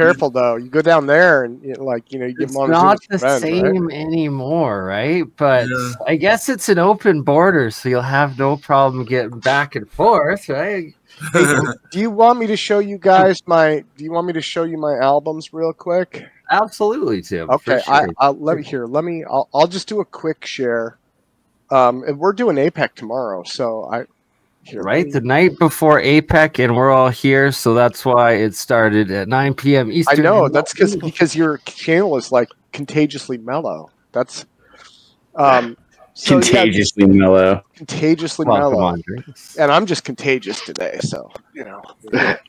careful though. You go down there and you know, like you know you get It's not the friend, same right? anymore, right? But Yeah. I guess it's an open border, so you'll have no problem getting back and forth, right? Do you want me to show you guys my? Do you want me to show you my albums real quick? Absolutely, Tim. Okay, sure. I, I'll let me here. Let me. I'll, I'll just do a quick share. Um, and we're doing APEC tomorrow, so I. Here, right the night before APEC, and we're all here, so that's why it started at 9 p.m. Eastern. I know that's because because your channel is like contagiously mellow. That's. Um, so, yeah, Contagiously mellow. contagiously Well, mellow. on, and I'm just contagious today, so you know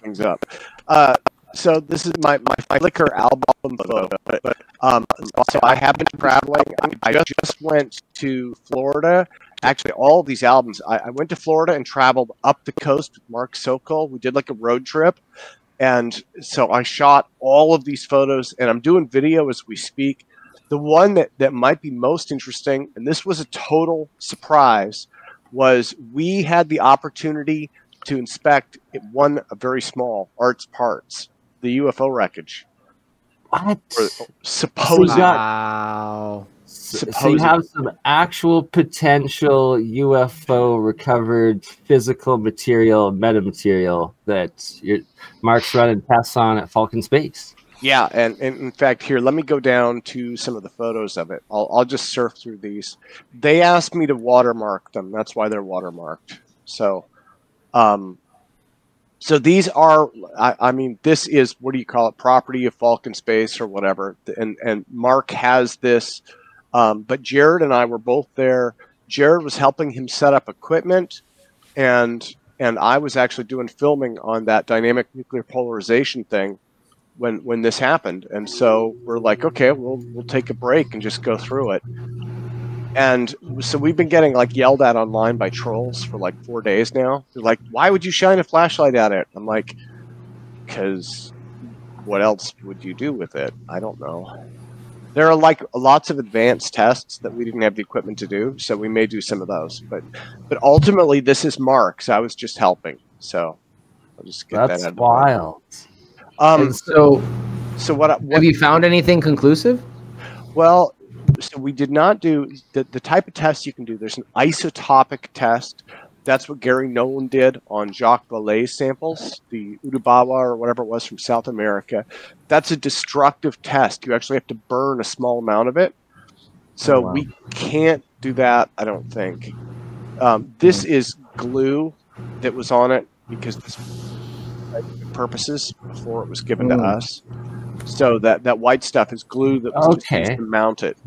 things up. Uh, so this is my my, my liquor album photo. But, um, so I have been traveling. I just, just went to Florida. Actually, all of these albums. I, I went to Florida and traveled up the coast with Mark Sokol. We did like a road trip, and so I shot all of these photos, and I'm doing video as we speak. The one that, that might be most interesting, and this was a total surprise, was we had the opportunity to inspect one a very small arts parts, the UFO wreckage, What? or So supposed. you got- Wow. So you have some actual potential UFO recovered physical material, metamaterial that your Mark's running tests on at Falcon Space. Yeah, and, and in fact, here, let me go down to some of the photos of it. I'll, I'll just surf through these. They asked me to watermark them. That's why they're watermarked. So, um, so these are, I, I mean, this is what do you call it? Property of Falcon Space or whatever. And and Mark has this, um, but Jared and I were both there. Jared was helping him set up equipment, and and I was actually doing filming on that dynamic nuclear polarization thing when when this happened. And so we're like okay we'll we'll take a break and just go through it. And so we've been getting like yelled at online by trolls for like four days now. They're like why would you shine a flashlight at it? I'm like because what else would you do with it? I don't know there are like lots of advanced tests that we didn't have the equipment to do so we may do some of those but but ultimately this is mark's i was just helping so i'll just get That's that out of wild. um And so, so what, what have you found anything conclusive? Well, so we did not do the, the type of test you can do. There's an isotopic test. That's what Gary Nolan did on Jacques Vallée's samples, the Ubatuba or whatever it was from South America. That's a destructive test. You actually have to burn a small amount of it. So Oh, wow. we can't do that, I don't think. Um, this is glue that was on it because this purposes before it was given to Mm. us. So that that white stuff is glue that was just used to mount it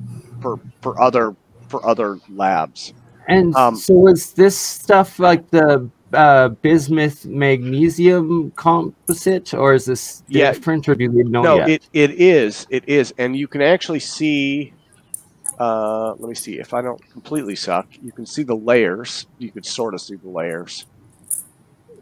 for for other for other labs. And Um, so was this stuff like the uh, bismuth magnesium composite, or is this Yeah. different, or do we know no, yet? it, it is it is, and you can actually see. Uh, let me see if I don't completely suck. You can see the layers. You could sort of see the layers.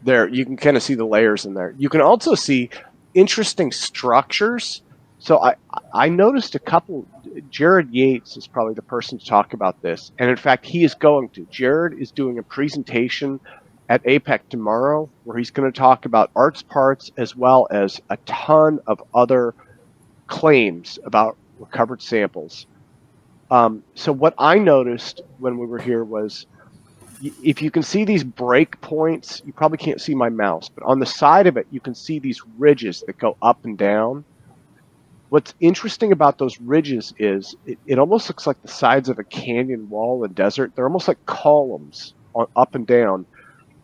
There, you can kind of see the layers in there. You can also see interesting structures. So I I noticed a couple. Jared Yates is probably the person to talk about this, and in fact, he is going to. Jared is doing a presentation at APEC tomorrow where he's going to talk about arts parts as well as a ton of other claims about recovered samples. Um, so what I noticed when we were here was if you can see these break points, you probably can't see my mouse, but on the side of it, you can see these ridges that go up and down. What's interesting about those ridges is it, it almost looks like the sides of a canyon wall in desert. They're almost like columns on, up and down,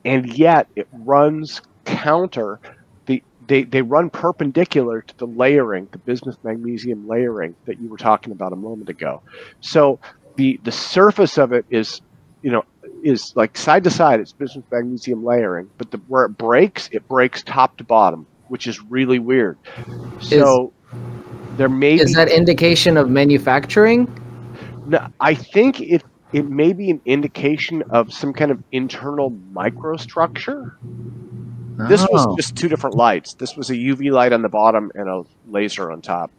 and yet it runs counter. The, they, they run perpendicular to the layering, the bismuth magnesium layering that you were talking about a moment ago. So the the surface of it is, you know, is like side to side. It's bismuth magnesium layering, but the, where it breaks, it breaks top to bottom, which is really weird. So there may Is be that indication of manufacturing? no, I think it it may be an indication of some kind of internal microstructure. This was Oh. just two different lights. This was a UV light on the bottom and a laser on top.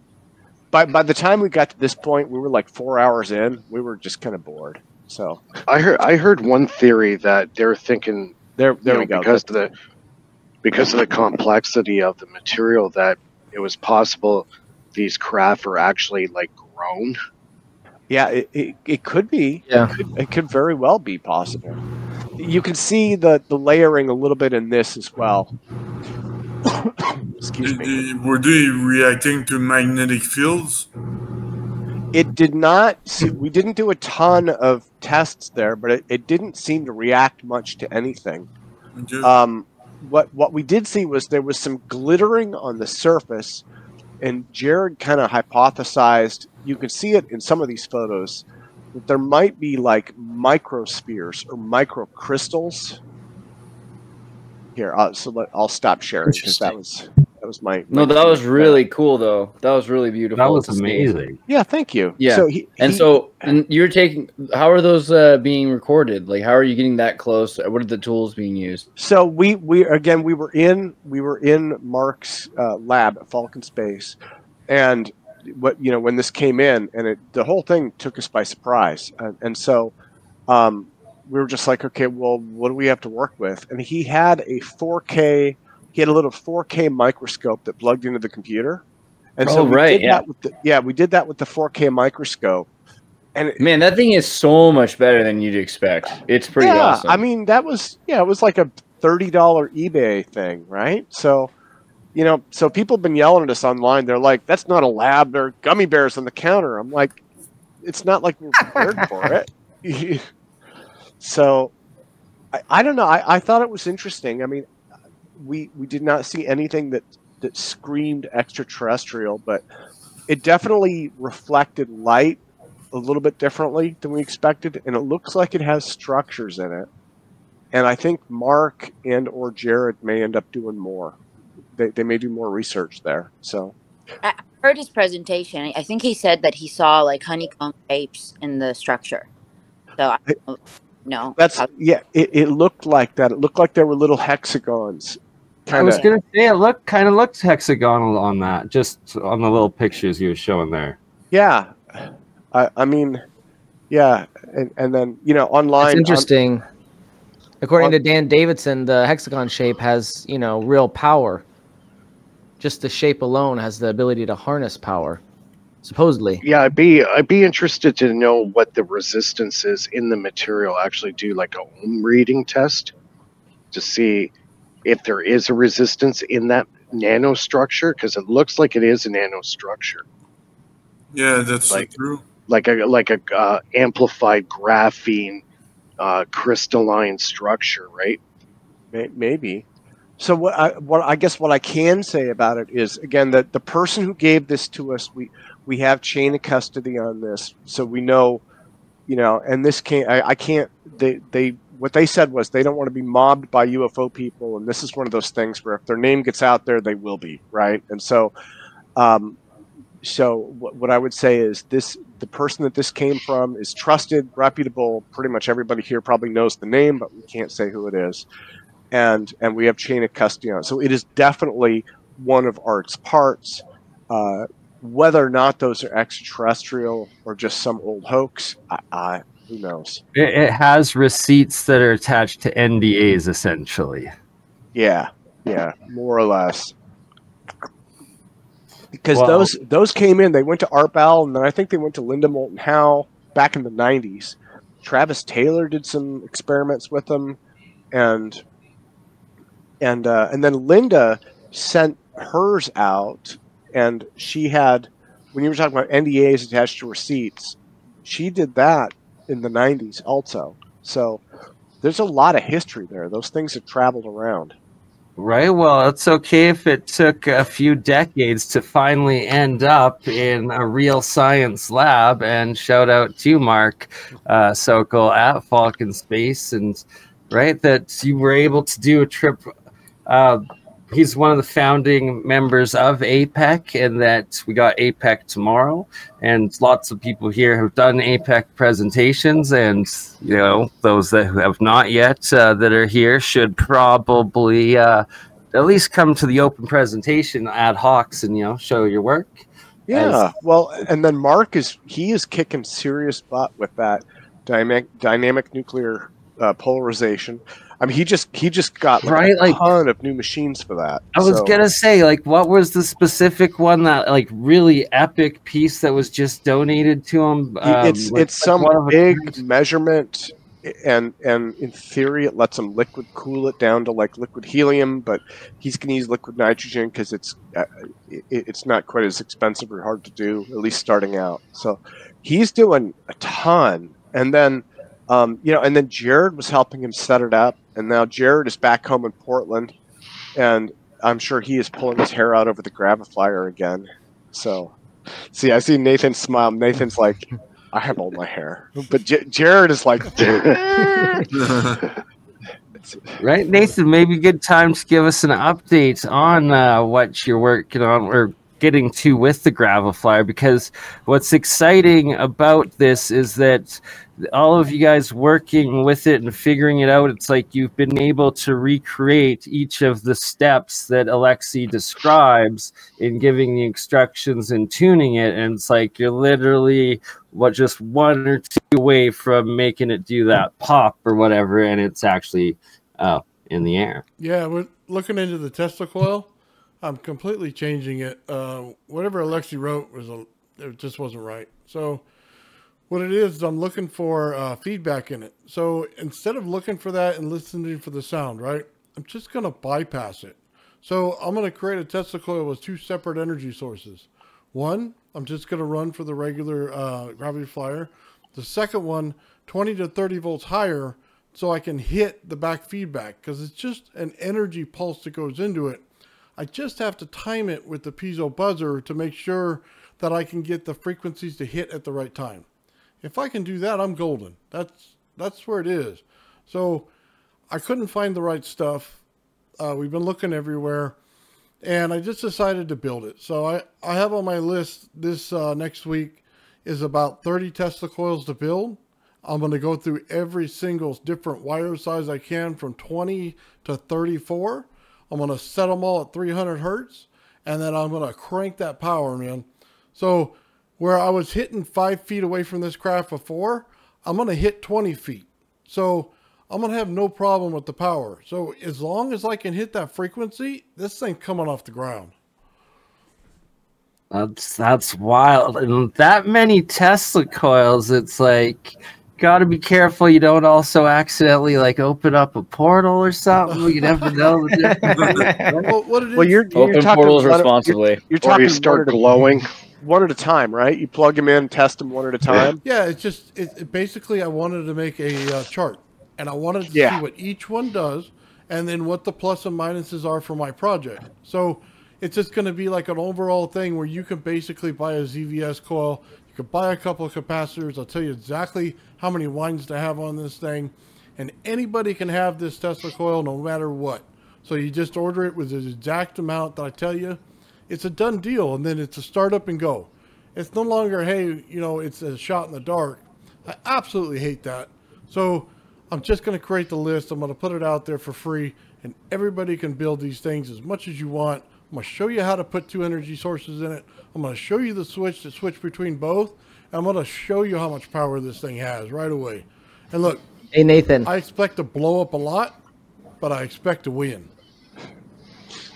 By by the time we got to this point, we were like four hours in. We were just kind of bored. So I heard I heard one theory that they're thinking there you there know, go. because of the because of the complexity of the material that it was possible these craft are actually like grown. Yeah, it, it, it could be. Yeah. It could, it could very well be possible. You can see the, the layering a little bit in this as well. Excuse Did me. were they reacting to magnetic fields? It did not. See, we didn't do a ton of tests there, but it, it didn't seem to react much to anything. Okay. Um, what what we did see was there was some glittering on the surface, and Jared kind of hypothesized. You can see it in some of these photos that there might be like microspheres or microcrystals. Here, uh, so let, I'll stop sharing because that was that was my No, that was really cool though. That was really beautiful. That was amazing. yeah. Thank you. Yeah. So he, And he- so, and you're taking. How are those uh, being recorded? Like, how are you getting that close? What are the tools being used? So we we again we were in we were in Mark's uh, lab at Falcon Space, and what you know when this came in and it the whole thing took us by surprise, and, and so um, we were just like, okay, well, what do we have to work with? And he had a 4K, he had a little 4K microscope that plugged into the computer, and oh, so Oh, we right, did yeah. that with the, yeah, we did that with the 4K microscope, and it, Man, that thing is so much better than you'd expect. It's pretty yeah, awesome. I mean, that was yeah, it was like a thirty dollar eBay thing, right? So, you know, so people have been yelling at us online. They're like, "That's not a lab. There are gummy bears on the counter." I'm like, it's not like we're prepared for it. so, I, I don't know. I, I thought it was interesting. I mean, we we did not see anything that that screamed extraterrestrial, but it definitely reflected light a little bit differently than we expected, and it looks like it has structures in it. And I think Mark and or Jared may end up doing more. They, they may do more research there. So I heard his presentation. I think he said that he saw like honeycomb shapes in the structure. So I don't that's yeah. It, it looked like that. It looked like there were little hexagons. I was gonna say it looked kind of looked hexagonal on that, just on the little pictures he was showing there. Yeah. I, I mean, yeah. And, and then you know online. It's on- interesting. According on- to Dan Davidson, the hexagon shape has, you know, real power. Just the shape alone has the ability to harness power, supposedly. Yeah, I'd be I'd be interested to know what the resistance is in the material. Actually, do like a ohm reading test to see if there is a resistance in that nanostructure because it looks like it is a nanostructure, yeah, that's like- true. like a like a uh, amplified graphene uh, crystalline structure, right? Maybe. So what I what I guess what I can say about it is again that the person who gave this to us, we we have chain of custody on this, so we know, you know, and this can't. I, I can't. They they what they said was they don't want to be mobbed by UFO people, and this is one of those things where if their name gets out there, they will be right. And so, um, so what, I would say is this: the person that this came from is trusted, reputable. Pretty much everybody here probably knows the name, but we can't say who it is and and we have chain of custody on. So it is definitely one of Art's parts. Uh, whether or not those are extraterrestrial or just some old hoax, I, I, who knows? It, it has receipts that are attached to NDAs, essentially. Yeah, yeah, more or less. Because Well- those those came in, they went to Art Bell, and then I think they went to Linda Moulton Howe back in the '90s. Travis Taylor did some experiments with them, and and uh, and then Linda sent hers out, and she had when you were talking about NDAs attached to receipts, she did that in the '90s also. So there's a lot of history there. Those things have traveled around. Right. Well, it's okay if it took a few decades to finally end up in a real science lab. And shout out to Mark uh, Sokol at Falcon Space, and right that you were able to do a trip. Uh, he's one of the founding members of APEC, and that we got APEC tomorrow. And lots of people here have done APEC presentations, and you know those that have not yet uh, that are here should probably uh, at least come to the open presentation ad hocs and you know show your work. Yeah. Well, and then Mark is he is kicking serious butt with that dynamic dynamic nuclear uh, polarization. I mean, he just he just got like, Right, a like- ton of new machines for that. I was So- gonna say, like, what was the specific one that, like, really epic piece that was just donated to him? Um, it's like- it's some big measurement and and in theory it lets him liquid cool it down to like liquid helium but he's going to use liquid nitrogen because it's uh, it, it's not quite as expensive or hard to do at least starting out so he's doing a ton and then um, you know and then jared was helping him set it up and now jared is back home in portland and i'm sure he is pulling his hair out over the graviflyer again. So see i see nathan smile. Nathan's like I have all my hair, but J- Jared is like, Right, Nathan, maybe good time to give us an update on uh, what you're working on or getting to with the gravel flyer because what's exciting about this is that all of you guys working with it and figuring it out it's like you've been able to recreate each of the steps that alexi describes in giving the instructions and tuning it and it's like you're literally what just one or two away from making it do that pop or whatever and it's actually uh, in the air Yeah, we're looking into the Tesla coil. I'm completely changing it. Uh, whatever Alexi wrote was a, it just wasn't right. So what it is, I'm looking for uh, feedback in it. So instead of looking for that and listening for the sound, right, I'm just going to bypass it. So I'm going to create a Tesla coil with two separate energy sources. One, I'm just going to run for the regular uh, gravity flyer. The second one, 20 to 30 volts higher, so I can hit the back feedback because it's just an energy pulse that goes into it. I just have to time it with the piezo buzzer to make sure that I can get the frequencies to hit at the right time. If I can do that, I'm golden. That's that's where it is. So I couldn't find the right stuff. Uh, we've been looking everywhere, and I just decided to build it. So I I have on my list this uh, next week is about 30 Tesla coils to build. I'm going to go through every single different wire size I can from 20 to 34. I'm going to set them all at 300 hertz, and then I'm going to crank that power, man. So where I was hitting five feet away from this craft before, I'm going to hit 20 feet. So I'm going to have no problem with the power. So as long as I can hit that frequency, this thing coming off the ground. That's that's wild. And that many Tesla coils, it's like gotta be careful you don't also accidentally like open up a portal or something. You never know. Well, what it is, well, you're, you're Open talking portals one responsibly. You're, you're or talking you start one at, a, glowing. one at a time, right? You plug them in, test them one at a time. Yeah, it's just it, it basically I wanted to make a uh, chart, and I wanted to Yeah. see what each one does, and then what the plus and minuses are for my project. So it's just going to be like an overall thing where you can basically buy a ZVS coil, you can buy a couple of capacitors. I'll tell you exactly how many winds to have on this thing, and anybody can have this Tesla coil no matter what. So you just order it with the exact amount that I tell you. It's a done deal, and then it's a start up and go. It's no longer, hey, you know, it's a shot in the dark. I absolutely hate that. So I'm just going to create the list. I'm going to put it out there for free, and everybody can build these things as much as you want. I'm going to show you how to put two energy sources in it. I'm going to show you the switch to switch between both. And I'm going to show you how much power this thing has right away. And look, Hey Nathan, I expect to blow up a lot, but I expect to win.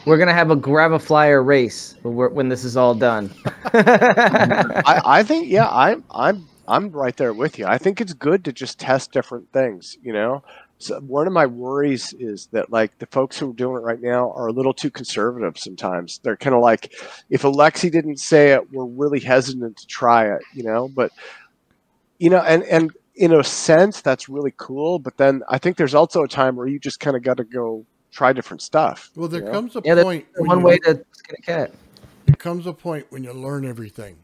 we're gonna have a grab a flyer race when, when this is all done. I, I think, yeah, I'm, I'm, I'm right there with you. I think it's good to just test different things. You know, so one of my worries is that like the folks who are doing it right now are a little too conservative. Sometimes they're kind of like, if Alexi didn't say it, we're really hesitant to try it. You know, but you know, and and in a sense, that's really cool. But then I think there's also a time where you just kind of got to go try different stuff. Well, there you know? comes a yeah, point when one way to skin a cat. there comes a point when you learn everything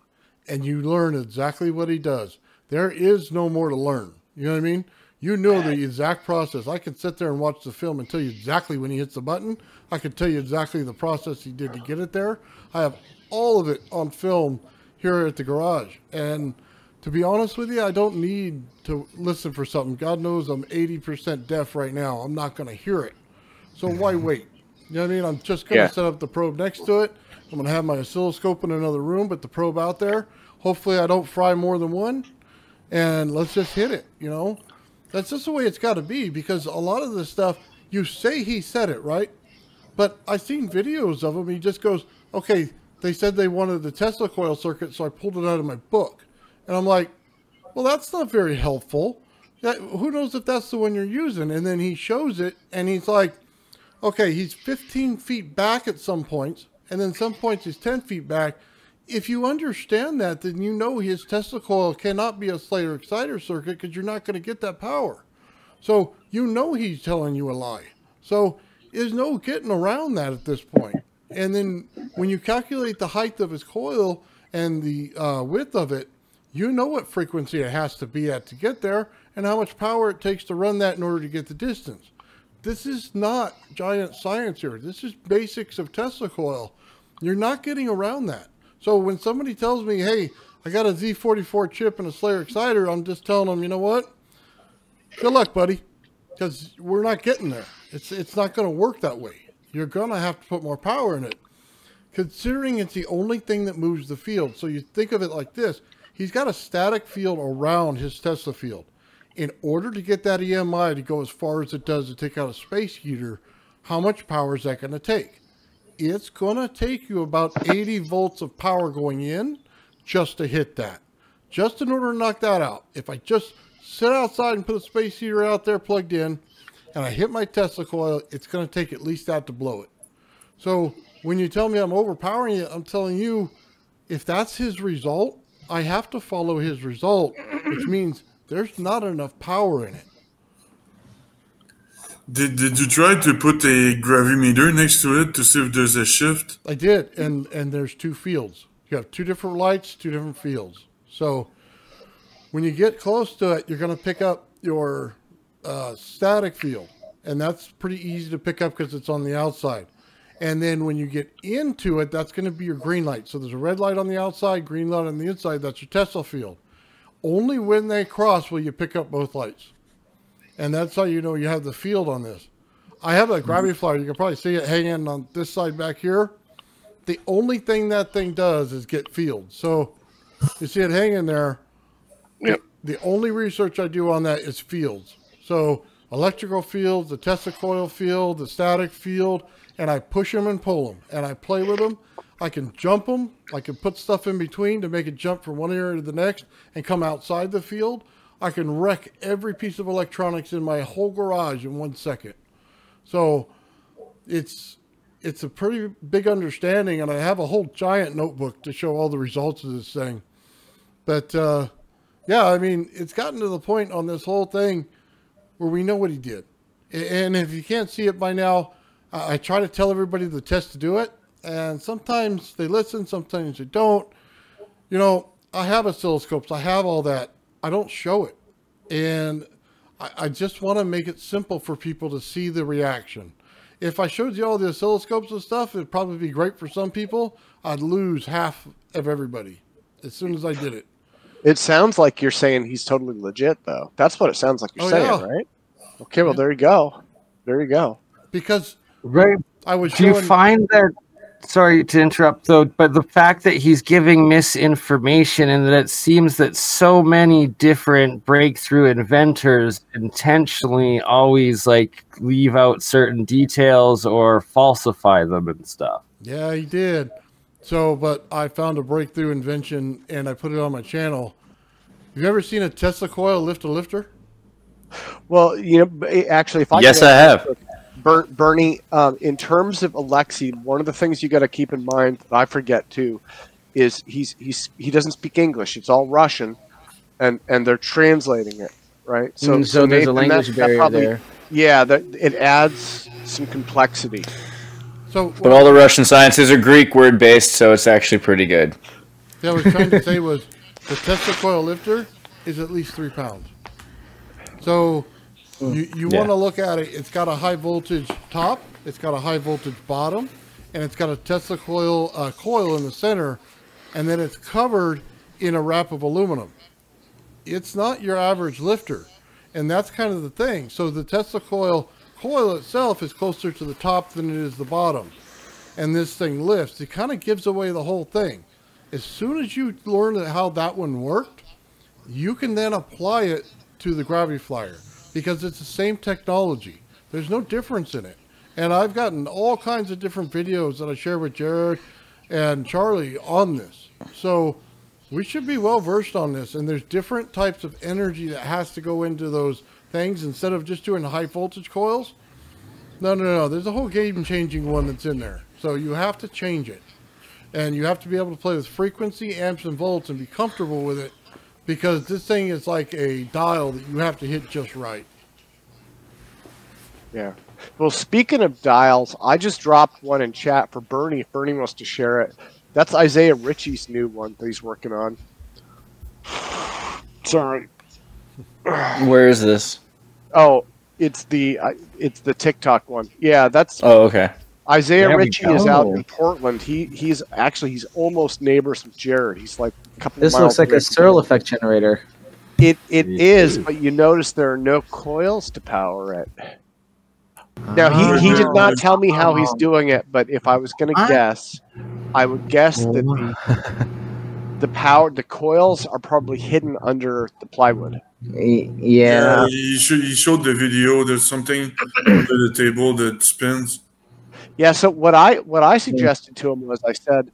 and you learn exactly what he does. There is no more to learn. You know what I mean? You know the exact process. I can sit there and watch the film and tell you exactly when he hits the button. I can tell you exactly the process he did to get it there. I have all of it on film here at the garage. And to be honest with you, I don't need to listen for something. God knows I'm 80% deaf right now. I'm not going to hear it. So why wait? You know what I mean? I'm just going to Yeah. set up the probe next to it. I'm going to have my oscilloscope in another room, but the probe out there. Hopefully, I don't fry more than one. And let's just hit it, you know? That's just the way it's got to be because a lot of this stuff, you say he said it, right? But I've seen videos of him. He just goes, okay, they said they wanted the Tesla coil circuit, so I pulled it out of my book. And I'm like, well, that's not very helpful. That, who knows if that's the one you're using? And then he shows it, and he's like, okay, he's 15 feet back at some points, and then some points he's 10 feet back. If you understand that, then you know his Tesla coil cannot be a Slayer exciter circuit because you're not going to get that power. So you know he's telling you a lie. So there's no getting around that at this point. And then when you calculate the height of his coil and the uh, width of it, you know what frequency it has to be at to get there and how much power it takes to run that in order to get the distance. This is not giant science here. This is basics of Tesla coil. You're not getting around that. So when somebody tells me, hey, I got a Z44 chip and a Slayer exciter, I'm just telling them, you know what? Good luck, buddy. Because we're not getting there. It's, it's not going to work that way. You're going to have to put more power in it. Considering it's the only thing that moves the field. So you think of it like this. He's got a static field around his Tesla field. In order to get that EMI to go as far as it does to take out a space heater, how much power is that going to take? It's going to take you about 80 volts of power going in just to hit that. Just in order to knock that out. If I just sit outside and put a space heater out there plugged in, and I hit my Tesla coil, it's going to take at least that to blow it. So when you tell me I'm overpowering it, I'm telling you, if that's his result, I have to follow his result, which means there's not enough power in it. Did, did you try to put a gravimeter next to it to see if there's a shift? I did, and and there's two fields. You have two different lights, two different fields. So when you get close to it, you're going to pick up your uh, static field, and that's pretty easy to pick up because it's on the outside. And then when you get into it, that's going to be your green light. So there's a red light on the outside, green light on the inside. That's your Tesla field. Only when they cross will you pick up both lights. And that's how you know you have the field on this. I have a mm-hmm. gravity flyer. You can probably see it hanging on this side back here. The only thing that thing does is get field. So you see it hanging there. Yep. The only research I do on that is fields. So electrical fields, the Tesla coil field, the static field, and I push them and pull them, and I play with them. I can jump them. I can put stuff in between to make it jump from one area to the next and come outside the field. I can wreck every piece of electronics in my whole garage in one second. So it's it's a pretty big understanding, and I have a whole giant notebook to show all the results of this thing. But uh, yeah, I mean, it's gotten to the point on this whole thing where we know what he did. And if you can't see it by now, I try to tell everybody the test to do it, and sometimes they listen, sometimes they don't. You know, I have oscilloscopes, I have all that. I don't show it. And I, I just want to make it simple for people to see the reaction. If I showed you all the oscilloscopes and stuff, it'd probably be great for some people. I'd lose half of everybody as soon as I did it. It sounds like you're saying he's totally legit, though. That's what it sounds like you're Oh, saying, yeah. right? Okay, well, there you go. There you go. Because Right. I was Do you find that? Sorry to interrupt, though, but the fact that he's giving misinformation and that it seems that so many different breakthrough inventors intentionally always like leave out certain details or falsify them and stuff. Yeah, he did. So, but I found a breakthrough invention and I put it on my channel. Have you ever seen a Tesla coil lift a lifter? Well, you know, actually, if I Yes, could I ask- have. Ber- Bernie, um, in terms of Alexei, one of the things you got to keep in mind that I forget too is he's he's he doesn't speak English. It's all Russian, and and they're translating it, right? Mm, so there's a language that- that barrier probably- there. Yeah, that it adds some complexity. So, But all the Russian sciences are Greek word based, so it's actually pretty good. what I was trying to say was the Tesla coil lifter is at least three pounds. So, you, you Yeah. want to look at it. It's got a high voltage top, it's got a high voltage bottom, and it's got a Tesla coil uh, coil in the center, and then it's covered in a wrap of aluminum. It's not your average lifter, and that's kind of the thing. So the Tesla coil coil itself is closer to the top than it is the bottom, and this thing lifts. It kind of gives away the whole thing. As soon as you learn how that one worked, you can then apply it to the gravity flyer because it's the same technology. There's no difference in it. And I've gotten all kinds of different videos that I share with Jared and Charlie on this. So we should be well versed on this. And there's different types of energy that has to go into those things instead of just doing high voltage coils. No, no, no. There's a whole game changing one that's in there. So you have to change it. And you have to be able to play with frequency, amps, and volts and be comfortable with it because this thing is like a dial that you have to hit just right. Yeah. Well, speaking of dials, I just dropped one in chat for Bernie. If Bernie wants to share it. That's Isaiah Ritchie's new one that he's working on. Sorry. Where is this? Oh, it's the uh, it's the TikTok one. Yeah, that's Oh, okay. Isaiah There Ritchie is out in Portland. He he's actually he's almost neighbors with Jared. He's like a couple. This miles looks like a from Searle effect generator. It it Me is, too. but you notice there are no coils to power it. Now he, he did ah. not tell me how he's doing it, but if I was going to guess, I would guess that the, the power the coils are probably hidden under the plywood. Y- Yeah. he, showed, he showed the video. There's something under the table that spins. Yeah. So what I what I suggested to him was I said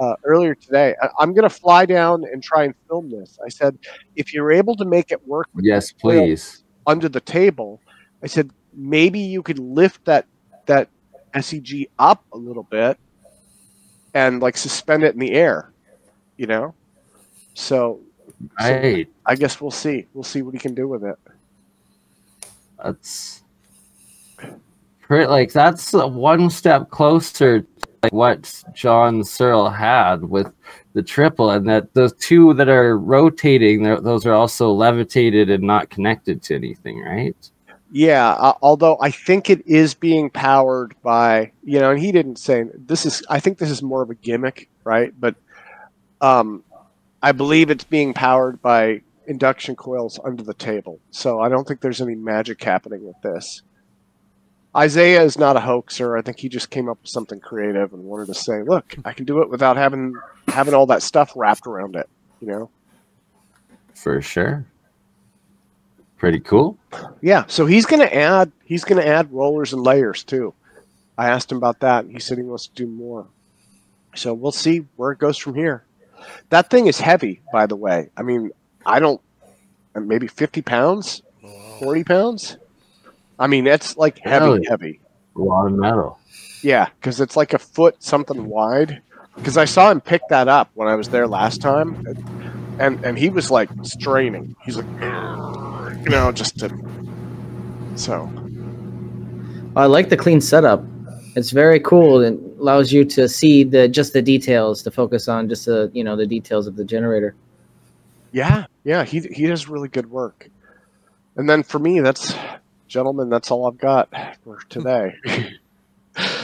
uh, earlier today I, I'm going to fly down and try and film this. I said if you're able to make it work with Yes, please. under the table, I said maybe you could lift that that SEG up a little bit and like suspend it in the air, you know. So, so I guess we'll see. We'll see what he can do with it. That's pretty, like that's one step closer to like what John Searle had with the triple, and that the two that are rotating, those are also levitated and not connected to anything, right? Yeah, uh, although I think it is being powered by, you know, and he didn't say this is I think this is more of a gimmick, right? But um I believe it's being powered by induction coils under the table. So I don't think there's any magic happening with this. Isaiah is not a hoaxer. I think he just came up with something creative and wanted to say, "Look, I can do it without having having all that stuff wrapped around it." You know? For sure. Pretty cool. Yeah, so he's going to add he's going to add rollers and layers too. I asked him about that, and he said he wants to do more. So we'll see where it goes from here. That thing is heavy, by the way. I mean, I don't maybe fifty pounds, forty pounds. I mean, it's like heavy, Really? heavy. A lot of metal. Yeah, because it's like a foot something wide. Because I saw him pick that up when I was there last time, and and he was like straining. He's like, you know, just to. So I like the clean setup. It's very cool and allows you to see the just the details to focus on just the you know the details of the generator. yeah, yeah, he he does really good work. And then for me, that's gentlemen, that's all I've got for today.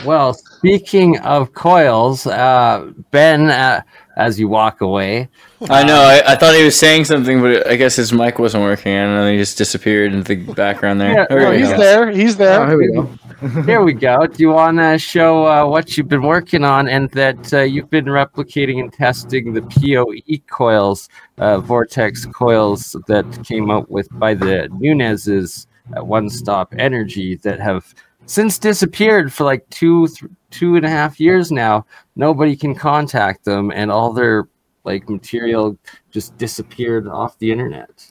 Well, speaking of coils, uh, Ben, uh, as you walk away, I know. I, I thought he was saying something, but I guess his mic wasn't working, and then he just disappeared into the background there. Yeah, There no, he's go. there. He's there. Oh, here we go. here we go. Do you want to show uh, what you've been working on and that uh, you've been replicating and testing the PoE coils, uh, vortex coils that came out with by the Nunez's uh, One Stop Energy that have since disappeared for like two, two and a half years now. Nobody can contact them, and all their like material just disappeared off the internet.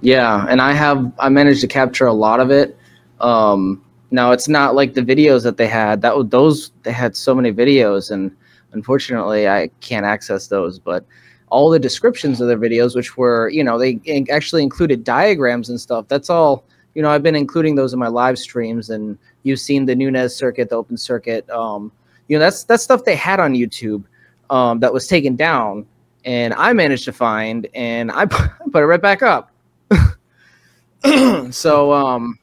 Yeah, and I have I managed to capture a lot of it. Um, now it's not like the videos that they had. That those they had so many videos, and unfortunately I can't access those. But all the descriptions of their videos, which were you know they actually included diagrams and stuff. That's all. You know I've been including those in my live streams, and you've seen the Nunez circuit, the open circuit. Um, you know that's that's stuff they had on YouTube um, that was taken down, and I managed to find, and I put it right back up. so um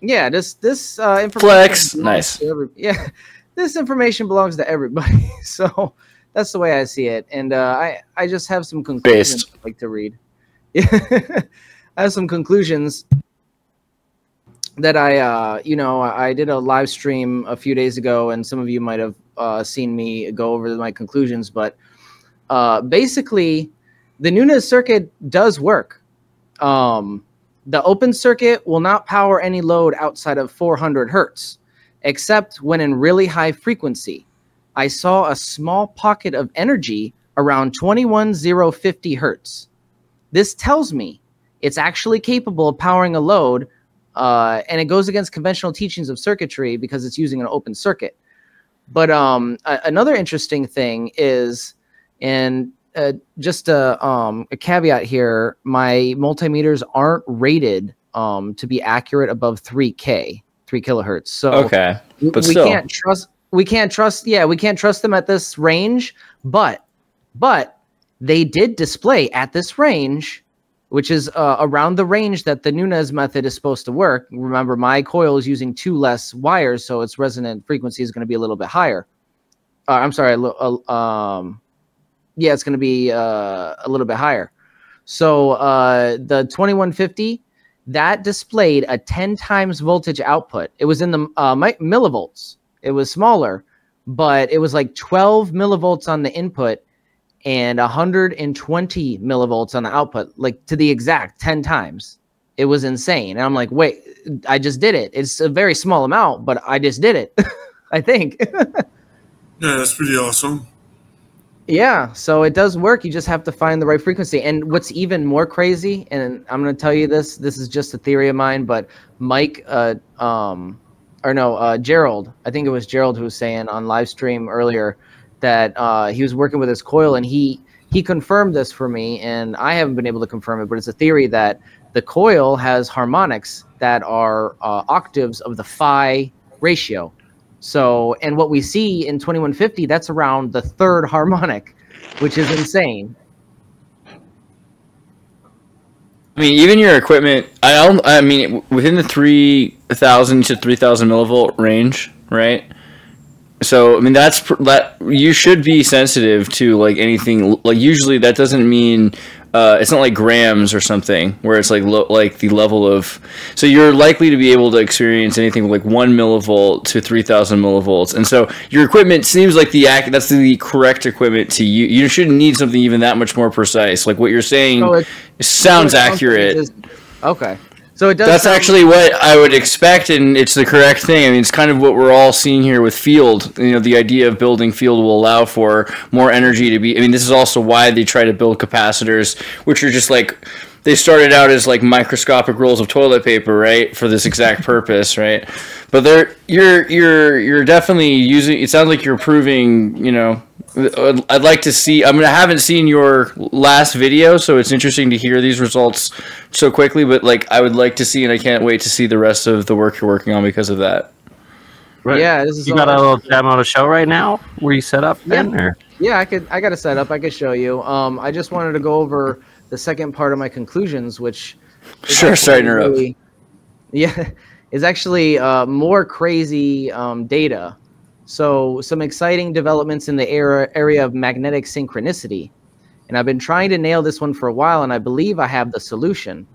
yeah this this uh information Flex. Nice. every- yeah this information belongs to everybody so that's the way i see it and uh i i just have some conclusions Based. I'd like to read yeah i have some conclusions that i uh you know i did a live stream a few days ago and some of you might have uh seen me go over my conclusions but uh basically the nunez circuit does work um the open circuit will not power any load outside of 400 hertz, except when in really high frequency. I saw a small pocket of energy around 21050 hertz. This tells me it's actually capable of powering a load, uh, and it goes against conventional teachings of circuitry because it's using an open circuit. But um, another interesting thing is, and uh, just a, um, a caveat here, my multimeters aren't rated um, to be accurate above 3K, 3 kilohertz. So Okay, we- but we still. can't trust we can't trust yeah we can't trust them at this range but but they did display at this range which is uh, around the range that the Nunez method is supposed to work. Remember my coil is using two less wires so its resonant frequency is going to be a little bit higher. Uh, i'm sorry uh, um yeah it's going to be uh, a little bit higher. So uh, the 2150 that displayed a 10 times voltage output. It was in the uh, millivolts it was smaller, but it was like 12 millivolts on the input and 120 millivolts on the output, like to the exact 10 times. It was insane. And I'm like, wait, I just did it. It's a very small amount, but I just did it. I think. Yeah, that's pretty awesome. Yeah, so it does work. You just have to find the right frequency. And what's even more crazy, and I'm going to tell you this, this is just a theory of mine, but Mike, uh, um, or no, uh, Gerald, I think it was Gerald who was saying on live stream earlier that uh, he was working with his coil, and he he confirmed this for me, and I haven't been able to confirm it, but it's a theory that the coil has harmonics that are uh, octaves of the phi ratio. So, and what we see in 2150, that's around the third harmonic, which is insane. I mean, even your equipment. I don't. I mean, within the three thousand to three thousand millivolt range, right? So I mean, that's that you should be sensitive to like anything. Like usually, that doesn't mean uh, it's not like grams or something where it's like lo- like the level of. So you're likely to be able to experience anything like one millivolt to three thousand millivolts, and so your equipment seems like the act. That's the correct equipment to you. You shouldn't need something even that much more precise. Like what you're saying So it- sounds accurate. is- Okay, so it does. That's actually what I would expect, and it's the correct thing. I mean, it's kind of what we're all seeing here with field. You know, the idea of building field will allow for more energy to be. I mean, this is also why they try to build capacitors, which are just like they started out as like microscopic rolls of toilet paper, right, for this exact purpose, right? But they're you're you're you're definitely using. It sounds like you're proving. You know, I'd I'd like to see. I mean, I haven't seen your last video, so it's interesting to hear these results so quickly. But like, I would like to see, and I can't wait to see the rest of the work you're working on because of that. Right. Yeah, this is You got a little demo to show right now? Were you set up Yeah. then? Or? Yeah, I could. I got a setup. I could show you. Um, I just wanted to go over the second part of my conclusions, which Sure, sorry to actually interrupt. yeah, is actually uh, more crazy um, data. So some exciting developments in the era, area of magnetic synchronicity, and I've been trying to nail this one for a while, and I believe I have the solution.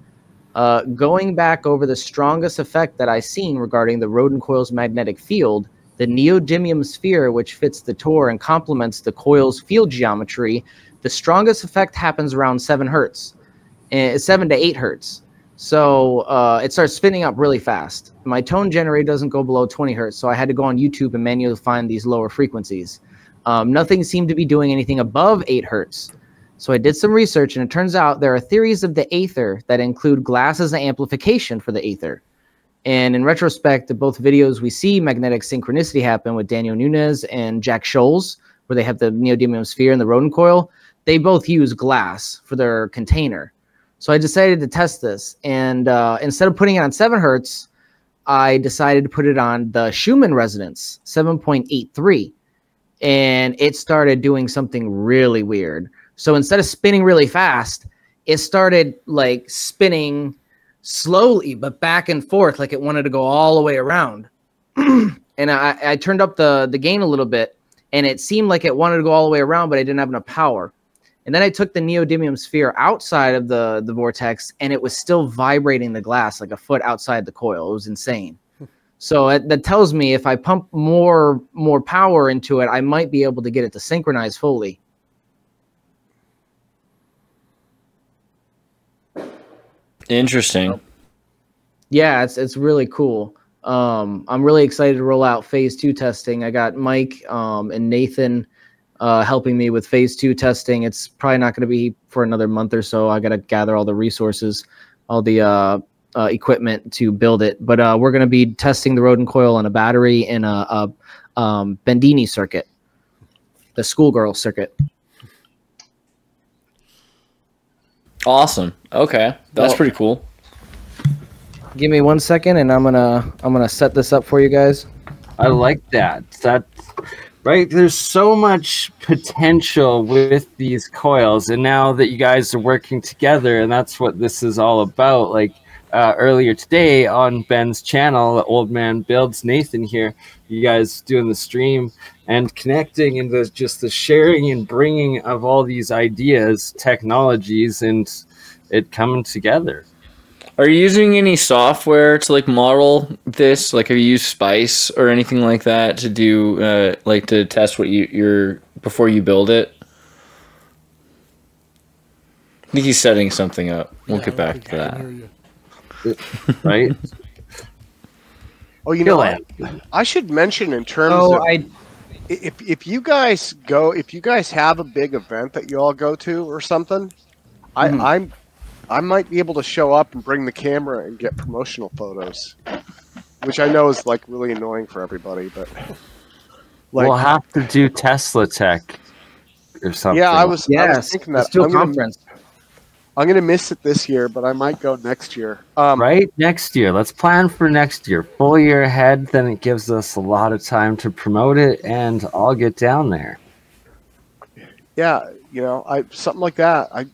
Uh, going back over the strongest effect that I've seen regarding the rodin coil's magnetic field, the neodymium sphere, which fits the Tor and complements the coil's field geometry, the strongest effect happens around seven hertz, eh, seven to eight hertz. So uh, it starts spinning up really fast. My tone generator doesn't go below 20 hertz, so I had to go on YouTube and manually find these lower frequencies. Um, nothing seemed to be doing anything above 8 hertz. So I did some research, and it turns out there are theories of the aether that include glass as an amplification for the aether. And in retrospect, both videos, we see magnetic synchronicity happen with Daniel Nunez and Jack Scholes, where they have the neodymium sphere and the rodin coil. They both use glass for their container. So I decided to test this, and uh, instead of putting it on seven hertz, I decided to put it on the Schumann resonance, seven point eight three, and it started doing something really weird. So instead of spinning really fast, it started like spinning slowly, but back and forth, like it wanted to go all the way around. and I, I turned up the the gain a little bit, and it seemed like it wanted to go all the way around, but I didn't have enough power. And then I took the neodymium sphere outside of the, the vortex and it was still vibrating the glass like a foot outside the coil. It was insane. So it, that tells me if I pump more more power into it, I might be able to get it to synchronize fully. Interesting. yeah, it's it's really cool. Um, I'm really excited to roll out phase two testing. I got Mike um, and Nathan uh, helping me with phase two testing. It's probably not going to be for another month or so. I got to gather all the resources, all the uh, uh, equipment to build it. But uh, we're going to be testing the rodin coil on a battery in a, a um, Bedini circuit, the schoolgirl circuit. Awesome. Okay, that's Well- pretty cool. Give me one second, and I'm gonna I'm gonna set this up for you guys. I like that. That right. There's so much potential with these coils, and now that you guys are working together, and that's what this is all about. Like uh, earlier today on Ben's channel, the Old Man Builds Nathan here, you guys doing the stream and connecting and the just the sharing and bringing of all these ideas, technologies, and it coming together. Are you using any software to like model this? Like, have you used Spice or anything like that to do, uh, like, to test what you, you're before you build it? I think he's setting something up. We'll Yeah, get back to that. can hear you. Right? Oh, you know, Kill I. I should mention in terms Oh, of I if if you guys go, if you guys have a big event that you all go to or something, Mhm. I I'm I might be able to show up and bring the camera and get promotional photos, which I know is like really annoying for everybody, but like we'll have to do Tesla Tech or something. yeah, I was I was yes. thinking Let's that do a I'm gonna, conference. I'm gonna miss it this year, but I might go next year. Um, right next year. Let's plan for next year. Full year ahead, then it gives us a lot of time to promote it, and I'll get down there. yeah, you know, I something like that. I,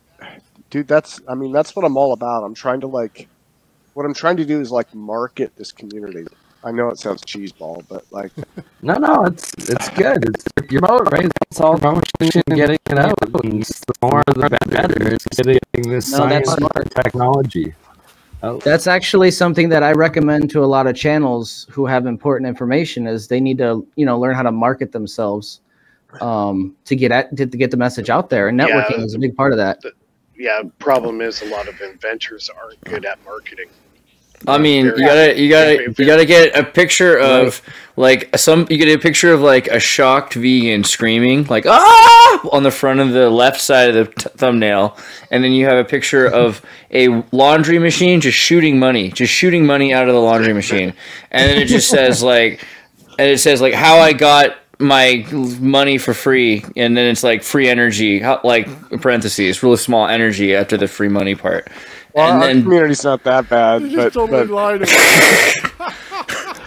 dude, that's I mean, that's what I'm all about. I'm trying to like, what I'm trying to do is like market this community. I know it sounds cheeseball, but like, No, no, it's it's good. It's your mode, right? It's all promotion and getting it out. And the more the better. It's getting this No, that's science smart. technology. Oh, That's actually something that I recommend to a lot of channels who have important information is they need to, you know, learn how to market themselves um, to get at to, to get the message out there. And networking Yeah. is a big part of that. Yeah, problem is a lot of inventors aren't good at marketing. I mean, you gotta, you gotta, you gotta get a picture of like some. You get a picture of like a shocked vegan screaming like ah! on the front of the left side of the t- thumbnail, and then you have a picture of a laundry machine just shooting money, just shooting money out of the laundry machine, and then it just says like, and it says like how I got my money for free, and then it's like free energy, like parentheses, really small energy after the free money part. well, and our then community's not that bad, You but, just totally but lied.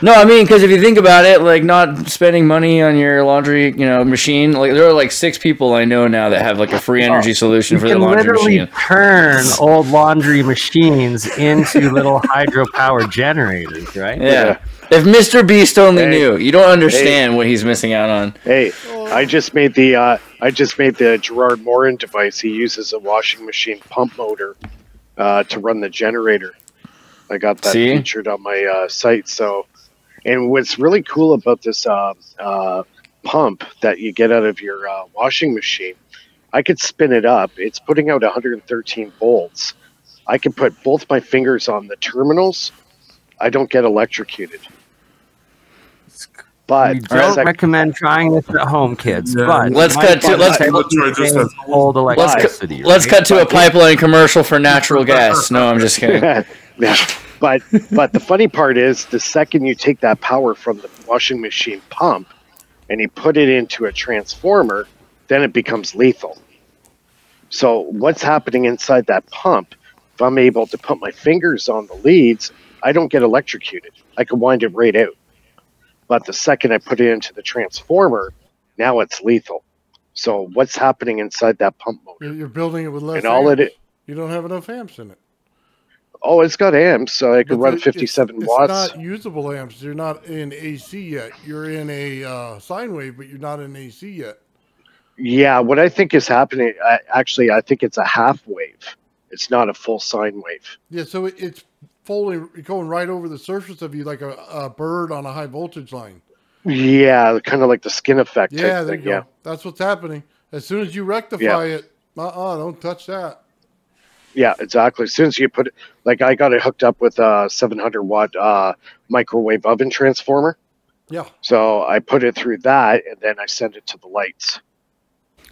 No, I mean, because if you think about it, like not spending money on your laundry, you know, machine. Like there are like six people I know now that have like a free oh, energy solution for their can laundry literally machine. turn old laundry machines into little hydropower generators, right? Yeah. If Mr. Beast only Hey. knew, you don't understand what he's missing out on. Hey, I just made the uh, I just made the Gerard Morin device. He uses a washing machine pump motor uh, to run the generator. I got that See? featured on my uh, site. So, and what's really cool about this uh, uh, pump that you get out of your uh, washing machine, I could spin it up. It's putting out 113 volts. I can put both my fingers on the terminals. I don't get electrocuted. But we don't sec- recommend trying this at home, kids. Yeah. But Let's cut to- let's- let's try to this use at- old Let's electricity. cut, let's right? cut to a pipeline commercial for natural gas. No, I'm just kidding. yeah. But but the funny part is the second you take that power from the washing machine pump and you put it into a transformer, then it becomes lethal. So what's happening inside that pump? If I'm able to put my fingers on the leads, I don't get electrocuted. I can wind it right out. But the second I put it into the transformer, now it's lethal. So what's happening inside that pump motor? You're, building it with less. And all it amps. You don't have enough amps in it. oh, it's got amps, so I can But run it- 57 it's, watts. It's not usable amps. You're not in AC yet. You're in a uh, sine wave, but you're not in AC yet. Yeah, what I think is happening, I, actually, I think it's a half wave. It's not a full sine wave. Yeah, so it, it's folding, going right over the surface of you like a, a bird on a high voltage line. Yeah, kind of like the skin effect. Yeah, there thing, you go. That's what's happening. As soon as you rectify it, uh uh-uh, uh, do not touch that. Yeah, exactly. As soon as you put it, like I got it hooked up with a 700 watt uh, microwave oven transformer. Yeah. So I put it through that, and then I send it to the lights.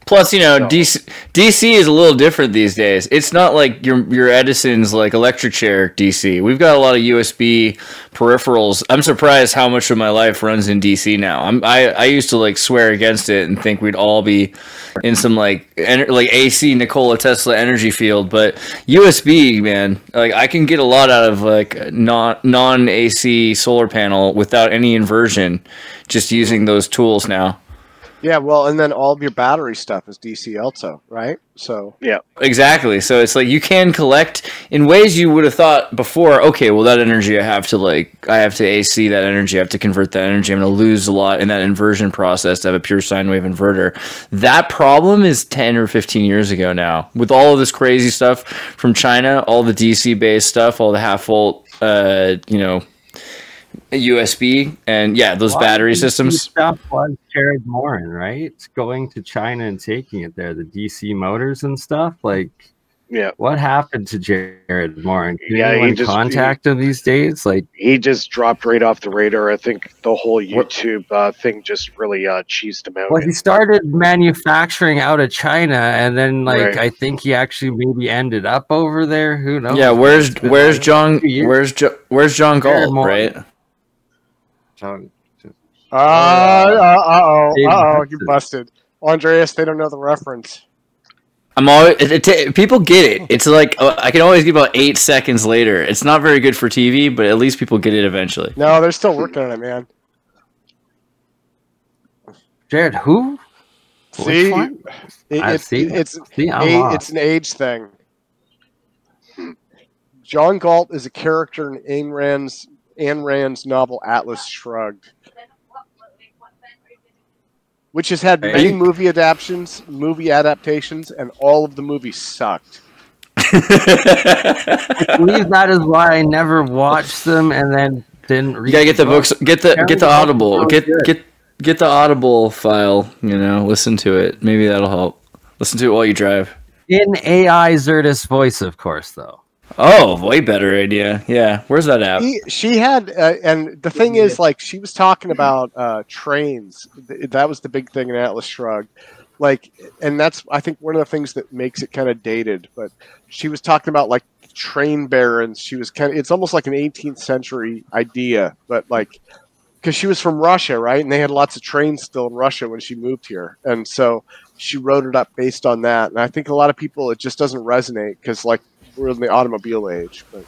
Plus, you know, So- DC DC is a little different these days. It's not like your your Edison's like electric chair DC. We've got a lot of USB peripherals. I'm surprised how much of my life runs in DC now. I'm I, I used to like swear against it and think we'd all be in some like ener- like AC Nikola Tesla energy field, but USB, man, like I can get a lot out of like non non AC solar panel without any inversion, just using those tools now. Yeah, well, and then all of your battery stuff is DC also, right? So yeah, Exactly. So it's like you can collect in ways you would have thought before. Okay, well that energy I have to like I have to AC that energy. I have to convert that energy. I'm going to lose a lot in that inversion process to have a pure sine wave inverter. That problem is 10 or 15 years ago now. With all of this crazy stuff from China, all the DC based stuff, all the half volt, uh, you know, USB, and yeah, those Why battery did systems. Stuff was Gerard Morin, right? Going to China and taking it there, the DC motors and stuff. Like, Yeah. what happened to Gerard Morin? Can Yeah, he anyone just- contact him these days? Like, He just dropped right off the radar. I think the whole YouTube uh, thing just really uh, cheesed him out. well, he started manufacturing out of China, and then like Right. I think he actually maybe ended up over there. Who knows? Yeah, where's where's John where's jo- where's John Jared Galt, right? John- Uh, uh, uh oh, uh oh, you busted. Andreas, they don't know the reference. I'm always it, it, people get it. It's like uh, I can always get about eight seconds later. It's not very good for TV, but at least people get it eventually. No, they're still working on it, man. Jared, who? See, one? It, I it's, see. it's See, a- it's an age thing. John Galt is a character in Ayn Rand's Ayn Rand's novel Atlas Shrugged, which has had many movie adaptations, movie adaptations, and all of the movies sucked. I believe that is why I never watched them and then didn't read. You gotta get the book. books, get the get the Audible, get get get the Audible file. You know, listen to it. Maybe that'll help. Listen to it while you drive. in AI Zertis voice, of course, though. Oh, way better idea. Yeah, where's that app? He, she had, uh, and the thing is, like, she was talking about uh, trains. That was the big thing in Atlas Shrugged. Like, and that's, I think, one of the things that makes it kind of dated. But she was talking about, like, train barons. She was kind of, it's almost like an 18th century idea, but like, because she was from Russia, right? And they had lots of trains still in Russia when she moved here. And so she wrote it up based on that. And I think a lot of people, it just doesn't resonate because, like, we're in the automobile age. But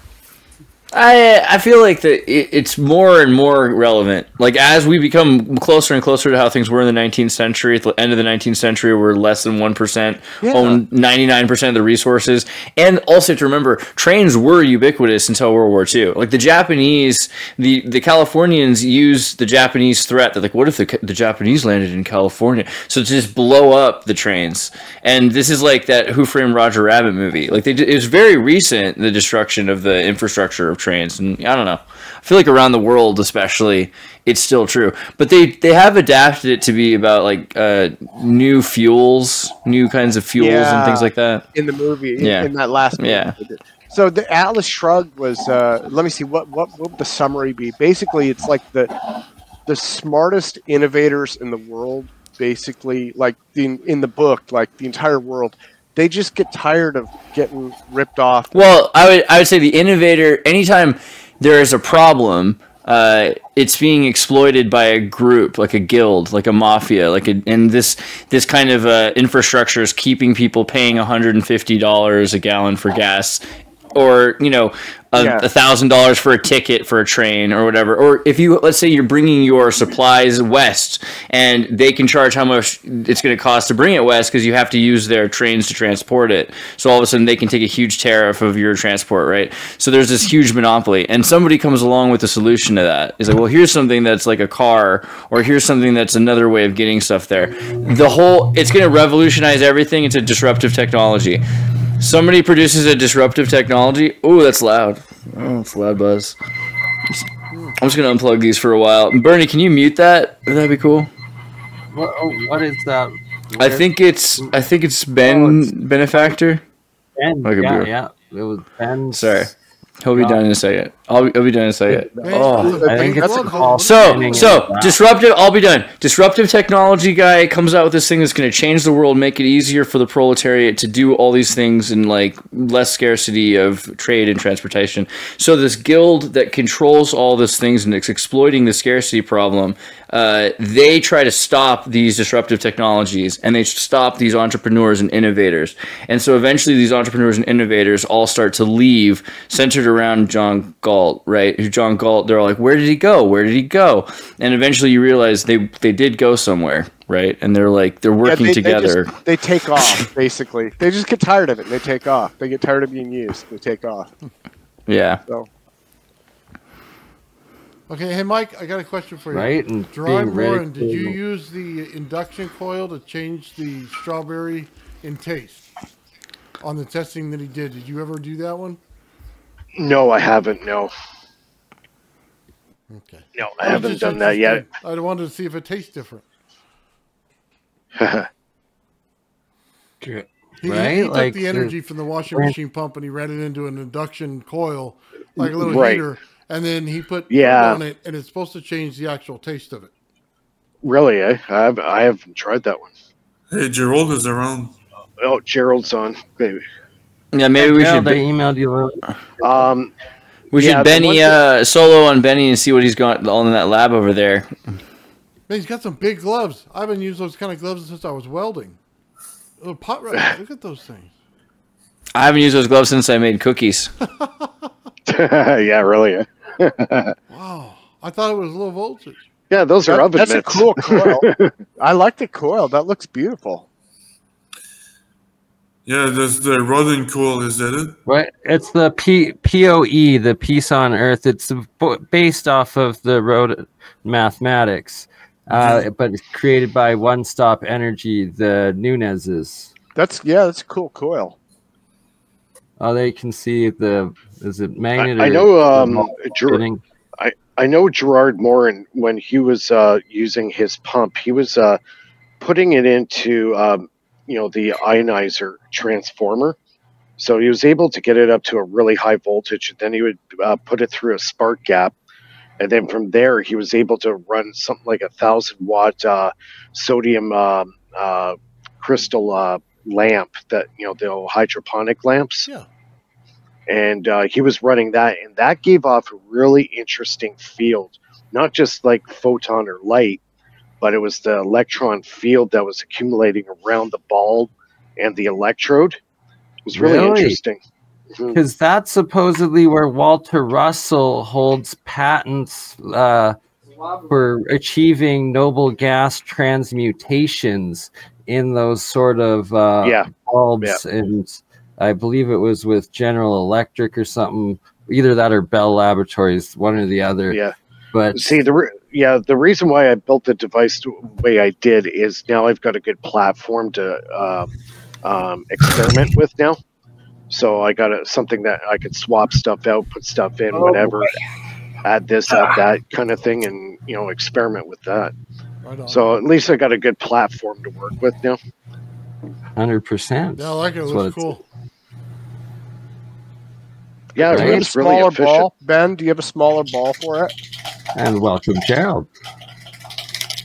I I feel like that it, it's more and more relevant. Like as we become closer and closer to how things were in the 19th century, at the end of the 19th century, we're less than one percent Yeah. own 99 percent of the resources. And also to remember, trains were ubiquitous until World War II. Like the Japanese, the the Californians used the Japanese threat. They're like, what if the the Japanese landed in California? So to just blow up the trains. And this is like that Who Framed Roger Rabbit movie. Like they, it was very recent the destruction of the infrastructure of trains, and I don't know. I feel like around the world, especially, it's still true. But they they have adapted it to be about like uh, new fuels, new kinds of fuels, and things like that. in the movie, in, Yeah. in that last movie. Yeah. So the Atlas Shrugged was. Uh, let me see. What, what what would the summary be? Basically, it's like the the smartest innovators in the world. Basically, like the in the book, like the entire world, they just get tired of getting ripped off. Well, I would I would say the innovator. Anytime there is a problem, uh, it's being exploited by a group, like a guild, like a mafia, like a, and this this kind of uh, infrastructure is keeping people paying one hundred and fifty dollars a gallon for gas, or you know. A thousand dollars for a ticket for a train or whatever, or if you let's say you're bringing your supplies west and they can charge how much it's going to cost to bring it west because you have to use their trains to transport it. So all of a sudden they can take a huge tariff of your transport, right? So there's this huge monopoly, and somebody comes along with a solution to that. Is like, well, here's something that's like a car, or here's something that's another way of getting stuff there. The whole it's going to revolutionize everything. It's a disruptive technology. Somebody produces a disruptive technology. Oh, that's loud. Oh, it's loud buzz. I'm just gonna unplug these for a while. Bernie, can you mute that? Would That'd be cool. What, oh, what is that? I think it's I think it's oh, Ben Oh, it's- Benefactor. Ben, be yeah, yeah. it was Ben. Sorry. He'll be done in a second. I'll, I'll be done in a second. Oh. I think it's a call. So, so disruptive. I'll be done. Disruptive technology guy comes out with this thing that's going to change the world, make it easier for the proletariat to do all these things, and like less scarcity of trade and transportation. So this guild that controls all these things and it's exploiting the scarcity problem. Uh, they try to stop these disruptive technologies and they stop these entrepreneurs and innovators. And so eventually, these entrepreneurs and innovators all start to leave, centered around John Galt, right? Who John Galt? They're all like, "Where did he go? Where did he go?" And eventually, you realize they they did go somewhere, right? And they're like they're Yeah, working they, together. They, just, they take off, basically. They just get tired of it and they take off. They get tired of being used. They take off. yeah. So Okay, hey Mike, I got a question for you. Right, and Gerard being ready did you use the induction coil to change the strawberry in taste on the testing that he did? Did you ever do that one? No, I haven't. No, Okay. no, I was haven't done that yet. I wanted to see if it tastes different. He, Right? he took Like the the- energy from the washing Right. machine pump and he ran it into an induction coil, like a little Right. heater, and then he put Yeah. on it, and it's supposed to change the actual taste of it. really? I have, I haven't tried that one. Hey, Gerald is around. Oh, Gerald's on. Maybe. Yeah, maybe we should they emailed you. earlier. Um, we Yeah, should Benny uh, solo on Benny and see what he's got on in that lab over there. Man, he's got some big gloves. I haven't used those kind of gloves since I was welding. Oh, pot roast. Look at those things. I haven't used those gloves since I made cookies. yeah, really. Wow. I thought it was low voltage. yeah, those are oven that's a cool coil. I like the coil. That looks beautiful. Yeah, that's the Rodin coil. Is that it? Right, it's the P POE, the Peace on Earth. It's based off of the road mathematics, uh, but it's created by One Stop Energy, the Nunez's. That's yeah, that's a cool coil. Oh, they can see the is it magnet? I or know, um, remote Ger- spinning? I know Gerard Morin when he was uh, using his pump, he was uh, putting it into um, you know the ionizer transformer. So he was able to get it up to a really high voltage, and then he would uh, put it through a spark gap, and then from there he was able to run something like a thousand watt uh, sodium um uh, crystal uh, lamp that you know the hydroponic lamps Yeah. and uh, he was running that, and that gave off a really interesting field, not just like photon or light, but it was the electron field that was accumulating around the bulb and the electrode. It was really, Really? interesting. Because that's supposedly where Walter Russell holds patents uh, for achieving noble gas transmutations in those sort of uh, Yeah. bulbs. And I believe it was with General Electric or something, either that or Bell Laboratories, one or the other. Yeah. But See the re- yeah the reason why I built the device the way I did is now I've got a good platform to um, um, experiment with now. So I got a, something that I could swap stuff out, put stuff in, whatever, add this, add that kind of thing, and you know experiment with that. Right. So at least I got a good platform to work with now. 100%. yeah, I like it. It That's what looks it's- cool. Yeah, Right. Do you have a it's really smaller efficient. ball, Ben? Do you have a smaller ball for it? And welcome, Gerald.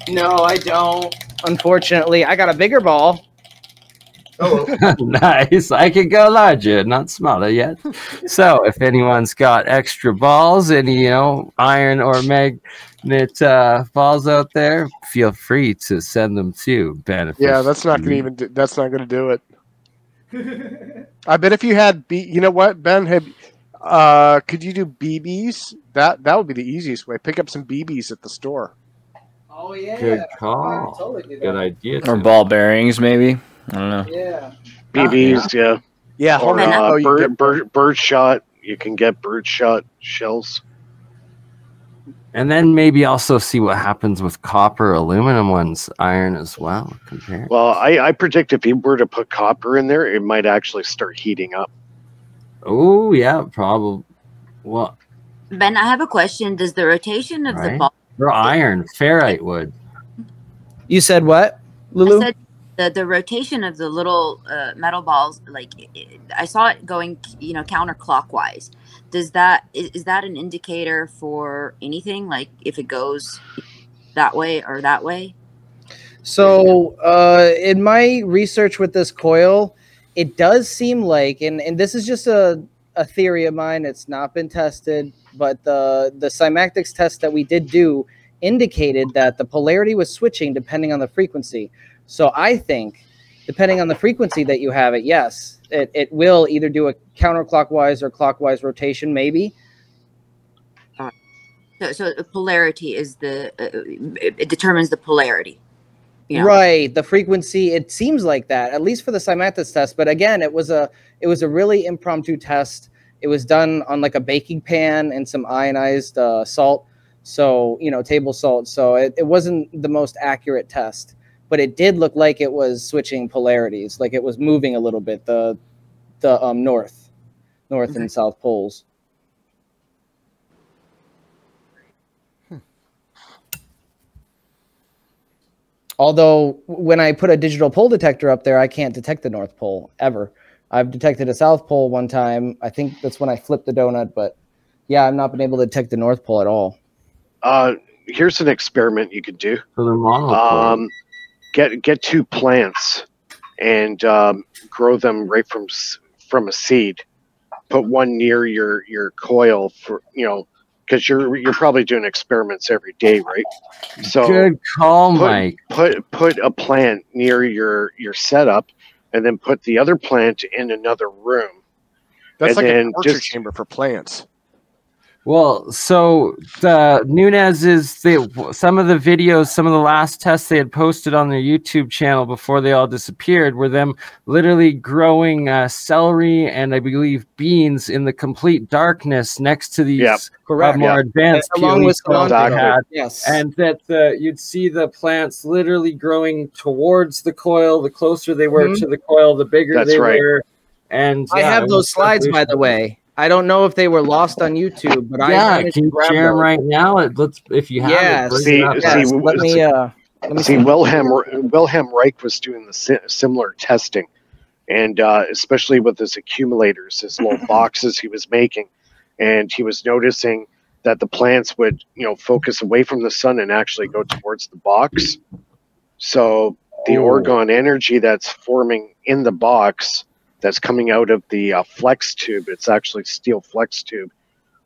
No, I don't. Unfortunately, I got a bigger ball. Oh, nice. I can go larger, not smaller yet. so, if anyone's got extra balls, any you know iron or magnet uh, balls out there, feel free to send them to Ben. Yeah, that's not gonna even. Do, that's not gonna do it. I bet if you had B, you know what, Ben? Have, uh, could you do BBs? That that would be the easiest way. Pick up some BBs at the store. Oh yeah. Good call. Good idea. Or ball bearings, maybe. I don't know. Yeah. BBs, yeah, Yeah, or uh, you bird, bird, bird shot. You can get bird shot shells. And then maybe also see what happens with copper, aluminum ones, iron as well. Compare. Well, I, I predict if you were to put copper in there, it might actually start heating up. Oh yeah, probably. Well, Ben, I have a question. Does the rotation of the ball or iron, ferrite wood. You said what, I Lulu? said the the rotation of the little uh, metal balls, like it, it- I saw it going, you know, counterclockwise. Does that is, is that an indicator for anything? Like if it goes that way or that way? So, uh, in my research with this coil, it does seem like, and, and this is just a, a theory of mine, it's not been tested, but the, the cymatics test that we did do indicated that the polarity was switching depending on the frequency. So, I think, depending on the frequency that you have it, yes, it, it will either do a counterclockwise or clockwise rotation, maybe. So, so polarity is the uh, it, it determines the polarity. You know? Right, the frequency. It seems like that, at least for the cymatics test. But again, it was a it was a really impromptu test. It was done on like a baking pan and some ionized uh, salt, so you know table salt. So it, it wasn't the most accurate test, but it did look like it was switching polarities, like it was moving a little bit the the um, north, north and south poles. Although when I put a digital pole detector up there, I can't detect the North Pole ever. I've detected a South Pole one time. I think that's when I flipped the donut, but yeah, I've not been able to detect the North Pole at all. Uh, here's an experiment you could do. For the. Um, get get two plants and um, grow them right from from a seed. Put one near your your coil for you know because you're you're probably doing experiments every day, right? So Good call, put, Mike. put put a plant near your your setup, and then put the other plant in another room. That's and like a then torture just- chamber for plants. Well, so the Nunez is the some of the videos, some of the last tests they had posted on their YouTube channel before they all disappeared were them literally growing uh, celery and I believe beans in the complete darkness next to these Yeah, uh, more Yeah. advanced Along PLE with cells they had. Yes. and that the you'd see the plants literally growing towards the coil. The closer they were Mhm. to the coil, the bigger That's they right. were. And I yeah, have those slides, by the way. I don't know if they were lost on YouTube, but I Yeah, managed can you grab share them right now? It- Let's if you have Yeah, it. bring see- it see, Yes, w- let me uh, let me See, Wilhelm Wilhelm Reich was doing the si- similar testing, and uh, especially with his accumulators, his little boxes he was making, and he was noticing that the plants would, you know, focus away from the sun and actually go towards the box. So the Oh. orgone energy that's forming in the box, that's coming out of the uh, flex tube, it's actually steel flex tube.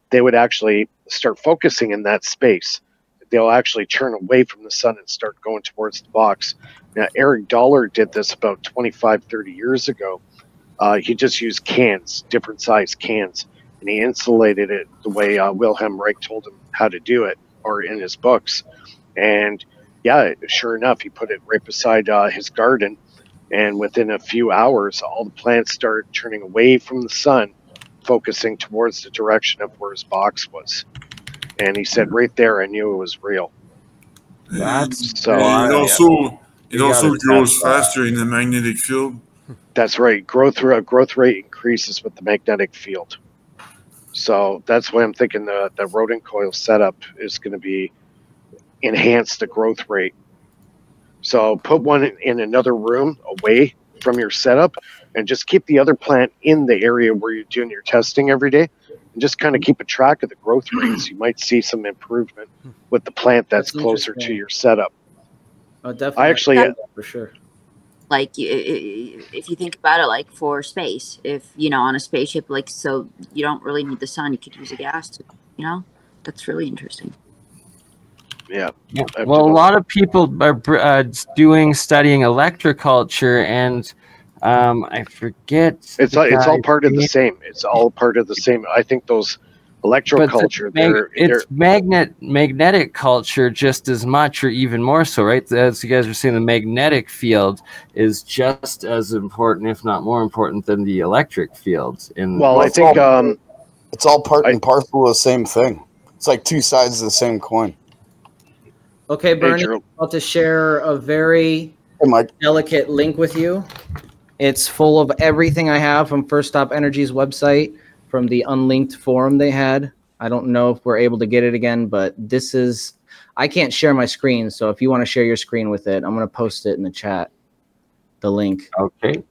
They would actually start focusing in that space they'll actually turn away from the sun and start going towards the box. Now, Eric Dollard did this about 25, 30 years ago. Uh, he just used cans, different size cans, and he insulated it the way uh, Wilhelm Reich told him how to do it, or in his books. And yeah, sure enough, he put it right beside uh, his garden. And within a few hours, all the plants started turning away from the sun, focusing towards the direction of where his box was. And he said, right there, I knew it was real. That's So it also it also grows faster in the magnetic field. That's right. Growth rate, growth rate increases with the magnetic field. So that's why I'm thinking the, the Rodin coil setup is going to be enhance the growth rate. So put one in- in another room away from your setup and just keep the other plant in the area where you're doing your testing every day and just kind of keep a track of the growth rates. You might see some improvement with the plant that's, That's closer to your setup. Oh, definitely. I actually, Yeah. Uh, for sure. like y- i- i- if you think about it like for space if you know on a spaceship like so you don't really need the sun you could use a gas to you know that's really interesting yeah. Yeah. Well, a lot of people are uh, doing studying electroculture, and um, I forget. It's all, it's all part of the same. It's all part of the same. I think those electroculture, the mag- they're, they're it's magnet magnetic culture just as much, or even more so, right? As you guys were saying, the magnetic field is just as important, if not more important, than the electric field. In well, I think all- um, It's all part I- and parcel of the same thing. It's like two sides of the same coin. Okay, Bernie, Drew, I'm about to share a very Hey, delicate link with you. It's full of everything I have from First Stop Energy's website, from the unlinked forum they had. I don't know if we're able to get it again, but this is. I can't share my screen, so if you want to share your screen with it, I'm going to post it in the chat. the link. Okay.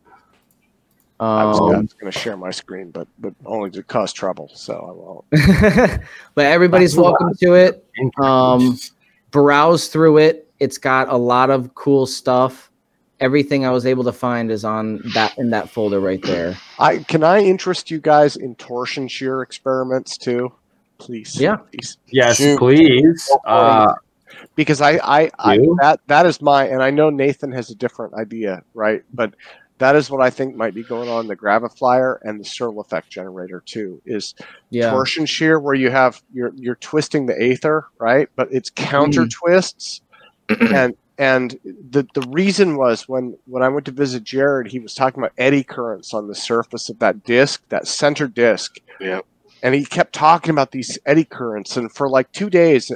I was, Um, going to share my screen, but but only to cause trouble, so I won't. but everybody's That's welcome to it. Um, browse through it. It's got a lot of cool stuff. Everything I was able to find is on that in that folder right there. I can I interest you guys in torsion shear experiments too, please. Yeah. please. Yes, Shoot. please. Uh, because I, I, I that that is my and I know Nathan has a different idea, right? But that is what I think might be going on the Graviflyer and the Searle effect generator too. Is Yeah. torsion shear where you have you're you're twisting the aether, right? But it's counter Mm. twists, and and the the reason was when when I went to visit Jared, he was talking about eddy currents on the surface of that disc, that center disc, Yeah. and he kept talking about these eddy currents and for like two days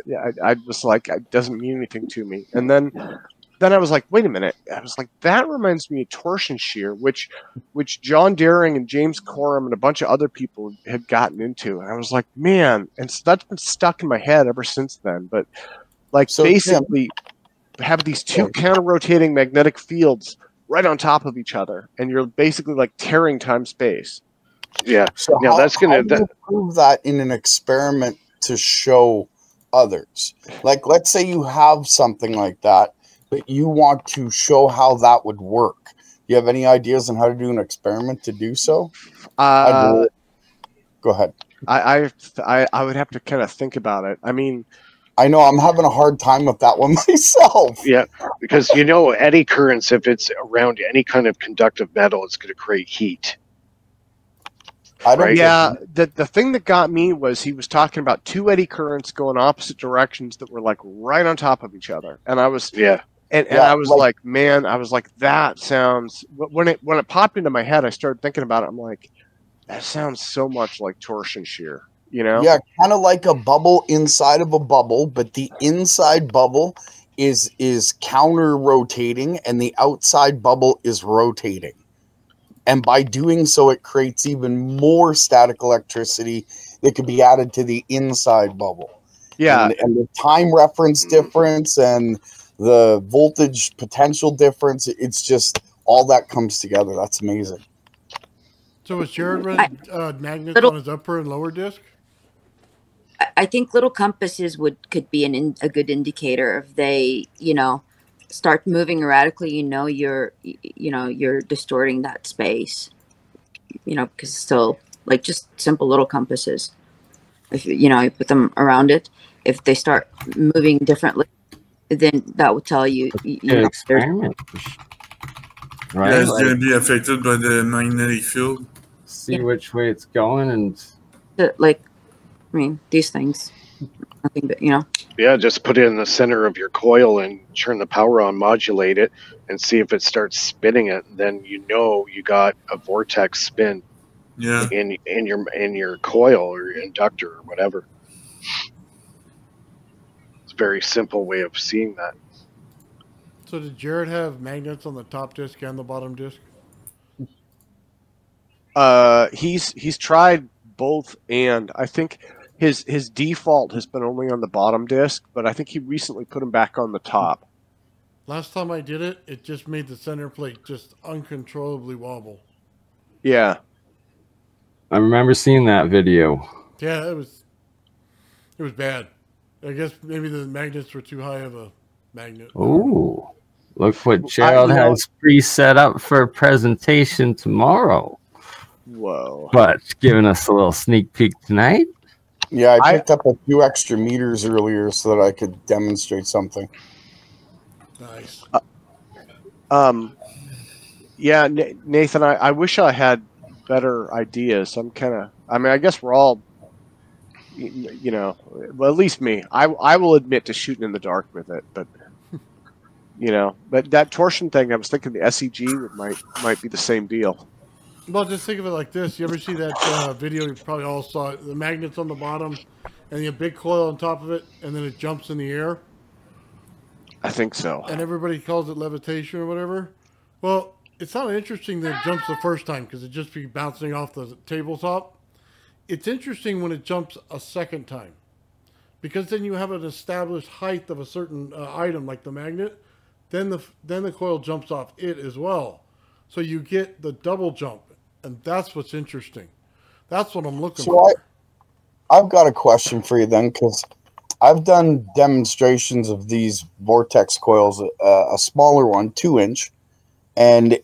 I, I was like it doesn't mean anything to me and then then i was like wait a minute. I was like that reminds me of torsion shear which which john deering and james corum and a bunch of other people had gotten into. And i was like man and so that's been stuck in my head ever since then. But like So, Tim- basically have these two counter rotating magnetic fields right on top of each other and you're basically like tearing time space. Yeah. So Yeah, how, that's gonna- how do you that- prove that in an experiment to show others. Like, let's say you have something like that, but you want to show how that would work. Do you have any ideas on how to do an experiment to do so? Uh, Go ahead. I, I I I would have to kind of think about it. I mean, I know I'm having a hard time with that one myself. Yeah. Because you know eddy currents, if it's around any kind of conductive metal, it's going to create heat. I don't Right. yeah, the the thing that got me was he was talking about two eddy currents going opposite directions that were like right on top of each other, and I was Yeah. And, and I was like- like, man, I was like, that sounds when it when it popped into my head, I started thinking about it. I'm like, that sounds so much like torsion shear, you know? Yeah, kind of like a bubble inside of a bubble, but the inside bubble is is counter rotating and the outside bubble is rotating. And by doing so it creates even more static electricity that could be added to the inside bubble. yeah, And, and the time reference mm. difference and the voltage potential difference, it's just all that comes together. That's amazing. So was Jared running uh, magnets Little- on his upper and lower disc? I- I think little compasses would could be an in, a good indicator if they, you know, start moving erratically. You know, you're, you know, you're distorting that space. You know, because still like just simple little compasses. If you you know you put them around it, if they start moving differently, then that will tell you. you good know, experiment. Right? Yeah, it's Like, gonna be affected by the magnetic field. see which way it's going and like, I mean, these things, nothing but you know. Yeah. Just put it in the center of your coil and turn the power on, modulate it, and see if it starts spinning it. Then you know you got a vortex spin Yeah. in in your in your coil or your inductor or whatever. It's a very simple way of seeing that. So did Jared have magnets on the top disc and the bottom disc? uh, he's he's tried both, and I think his his default has been only on the bottom disc, but I think he recently put him back on the top. Last time I did it, it just made the center plate just uncontrollably wobble. Yeah, I remember seeing that video. Yeah, it was it was bad. I guess maybe the magnets were too high of a magnet. Ooh, look what Gerald has pre-set up for a presentation tomorrow. whoa. But giving us a little sneak peek tonight. Yeah, I I- picked up a few extra meters earlier so that I could demonstrate something. Nice. Um, yeah, Nathan, I, I wish I had better ideas. I'm kind of, I mean, I guess we're all, y- y- you know, well, at least me. I, I will admit to shooting in the dark with it, but, you know, but that torsion thing, I was thinking the SEG might might be the same deal. Well, just think of it like this. You ever see that uh, video? You probably all saw it. The magnets on the bottom, and you have a big coil on top of it, and then it jumps in the air, I think so. and everybody calls it levitation or whatever. Well, it's not interesting that it jumps the first time because it just be bouncing off the tabletop. It's interesting when it jumps a second time, because then you have an established height of a certain uh, item like the magnet. Then the then the coil jumps off it as well. So you get the double jump, and that's what's interesting. That's what I'm looking So for. I've got a question for you then, because I've done demonstrations of these vortex coils, uh, a smaller one, two inch, and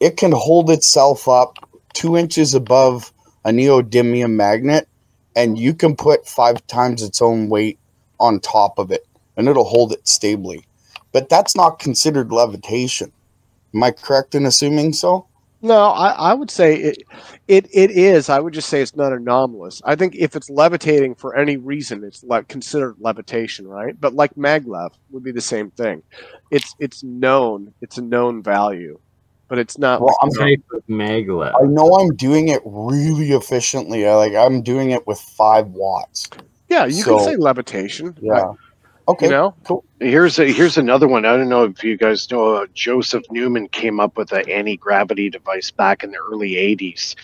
it can hold itself up two inches above a neodymium magnet, and you can put five times its own weight on top of it, and it'll hold it stably. But that's not considered levitation. Am I correct in assuming so? No, I, I would say it, it it is. I would just say it's not anomalous. I think if it's levitating for any reason, it's le- considered levitation, right? But like maglev would be the same thing. It's it's known. It's a known value, but it's not. Well, I'm Type of maglev. I know I'm doing it really efficiently. I, like I'm doing it with five watts. yeah, you so- can say levitation. Yeah. Okay. You know, Cool. Here's a here's another one. I don't know if you guys know. Uh, Joseph Newman came up with an anti gravity device back in the early '80s.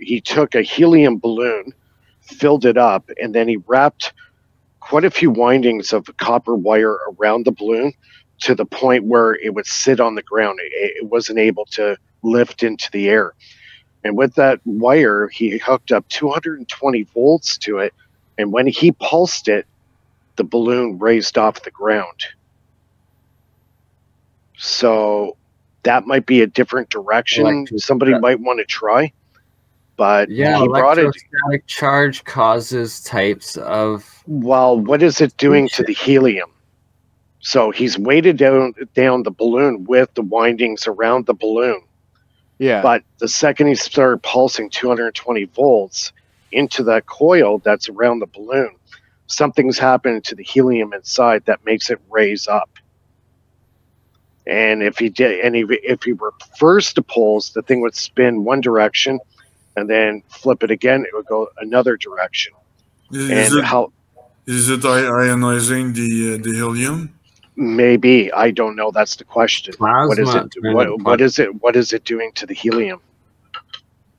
He took a helium balloon, filled it up, and then he wrapped quite a few windings of copper wire around the balloon to the point where it would sit on the ground. It, it wasn't able to lift into the air. And with that wire, he hooked up 220 volts to it. And when he pulsed it, the balloon raised off the ground. So that might be a different direction Electric- somebody might want to try. But Yeah, he brought it. electrostatic charge causes types of Well, what is it doing to the helium? So he's weighted down down the balloon with the windings around the balloon. yeah. But the second he started pulsing 220 volts into that coil that's around the balloon, something's happened to the helium inside that makes it raise up. And if he did, and he, if he reversed the poles, the thing would spin one direction, and then flip it again, it would go another direction. Is, And is it how is it ionizing the uh, the helium? Maybe I don't know. That's the question. Plasma, what is it? What, what is it? What is it doing to the helium?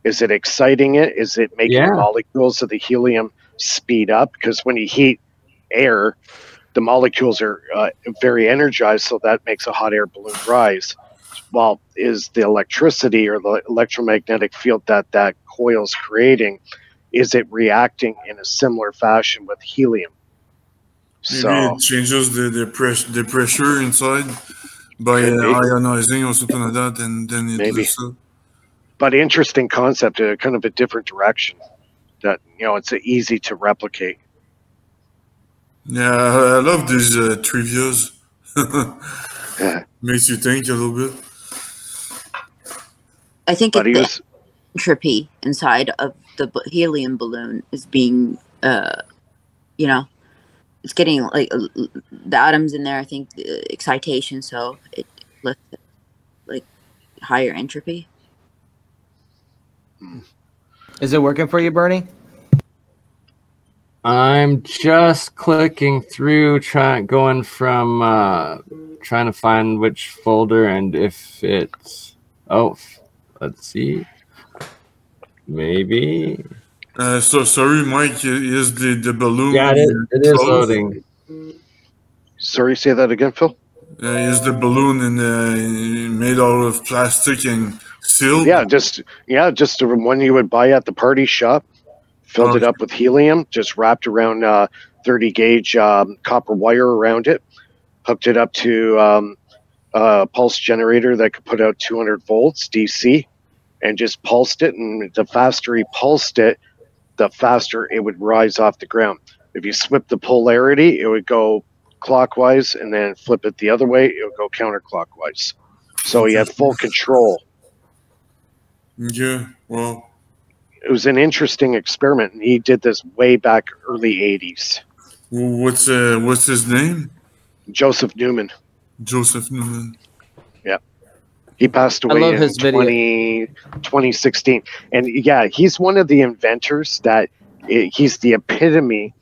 Is it exciting it? Is it making Yeah. the molecules of the helium speed up? Because when you heat air, the molecules are uh, very energized, so that makes a hot air balloon rise. Well, is the electricity or the electromagnetic field that that coil is creating, is it reacting in a similar fashion with helium? Maybe So it changes the the, press, the pressure inside by uh, ionizing or something like that, and then it Maybe. lifts but interesting concept, uh, kind of a different direction. That you know, it's uh, easy to replicate. Yeah, I, I love these uh, trivias. Makes you think a little bit. I think But it, he the was entropy inside of the helium balloon is being, uh, you know, it's getting like uh, the atoms in there. I think uh, excitation, so it lifts it, like higher entropy. Is it working for you, Bernie? I'm just clicking through, trying going from uh, trying to find which folder and if it's oh, let's see, maybe Uh, so sorry, Mike. Is the the balloon? yeah, it is, it is loading. sorry, say that again, Phil. Uh, is the balloon in, uh, made out of plastic and sealed? Yeah, just yeah, just the one you would buy at the party shop. Filled it up with helium, just wrapped around uh, 30 gauge um, copper wire around it, hooked it up to um, a pulse generator that could put out 200 volts DC, and just pulsed it. And the faster he pulsed it, the faster it would rise off the ground. If you swip the polarity, it would go clockwise, and then flip it the other way, it would go counterclockwise. So he had full control. Yeah. Well, it was an interesting experiment and he did this way back early 80s what's uh, what's his name? joseph newman Joseph Newman. He passed I away love in his 20, 2016 and yeah he's one of the inventors that eh, he's the epitome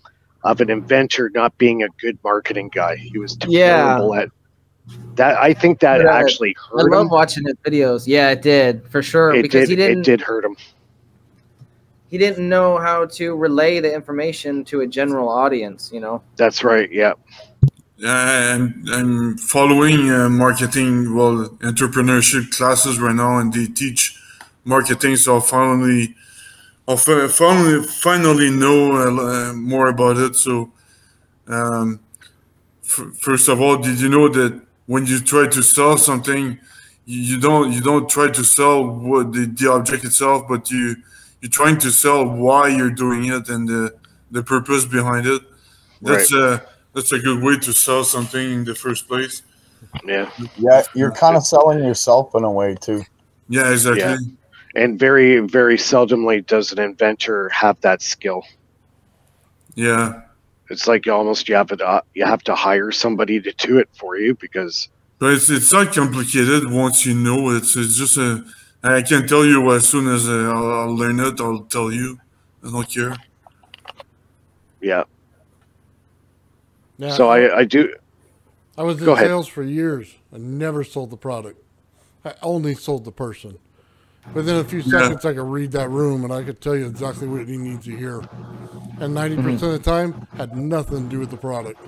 of an inventor not being a good marketing guy he was Yeah. terrible at that i think that Yeah. actually I love him watching his videos. Yeah, it did for sure it because did, he didn't It did hurt him he didn't know how to relay the information to a general audience. You know. that's right yeah I'm, I'm following uh, marketing, well, entrepreneurship classes right now, and they teach marketing. So I'll finally, I'll finally, finally know uh, more about it. So, um, f- first of all, did you know that when you try to sell something, you, don't you don't try to sell what the, the object itself, but you you're trying to sell why you're doing it and the the purpose behind it. That's uh that's a good way to sell something in the first place. Yeah. Yeah, you're kind of selling yourself in a way too. Yeah, exactly. Yeah. And very, very seldomly does an inventor have that skill. Yeah. It's like almost you have it. Uh, you have to hire somebody to do it for you because But it's it's not complicated once you know it. It's just a I can tell you as soon as uh, I'll, I'll learn it. I'll tell you. I don't care. yeah. Now, So I, I do. I was in Go ahead. sales for years. I never sold the product. I only sold the person. Within a few Yeah. seconds, I could read that room and I could tell you exactly what he needs to hear. And 90% Mm-hmm. of the time, had nothing to do with the product.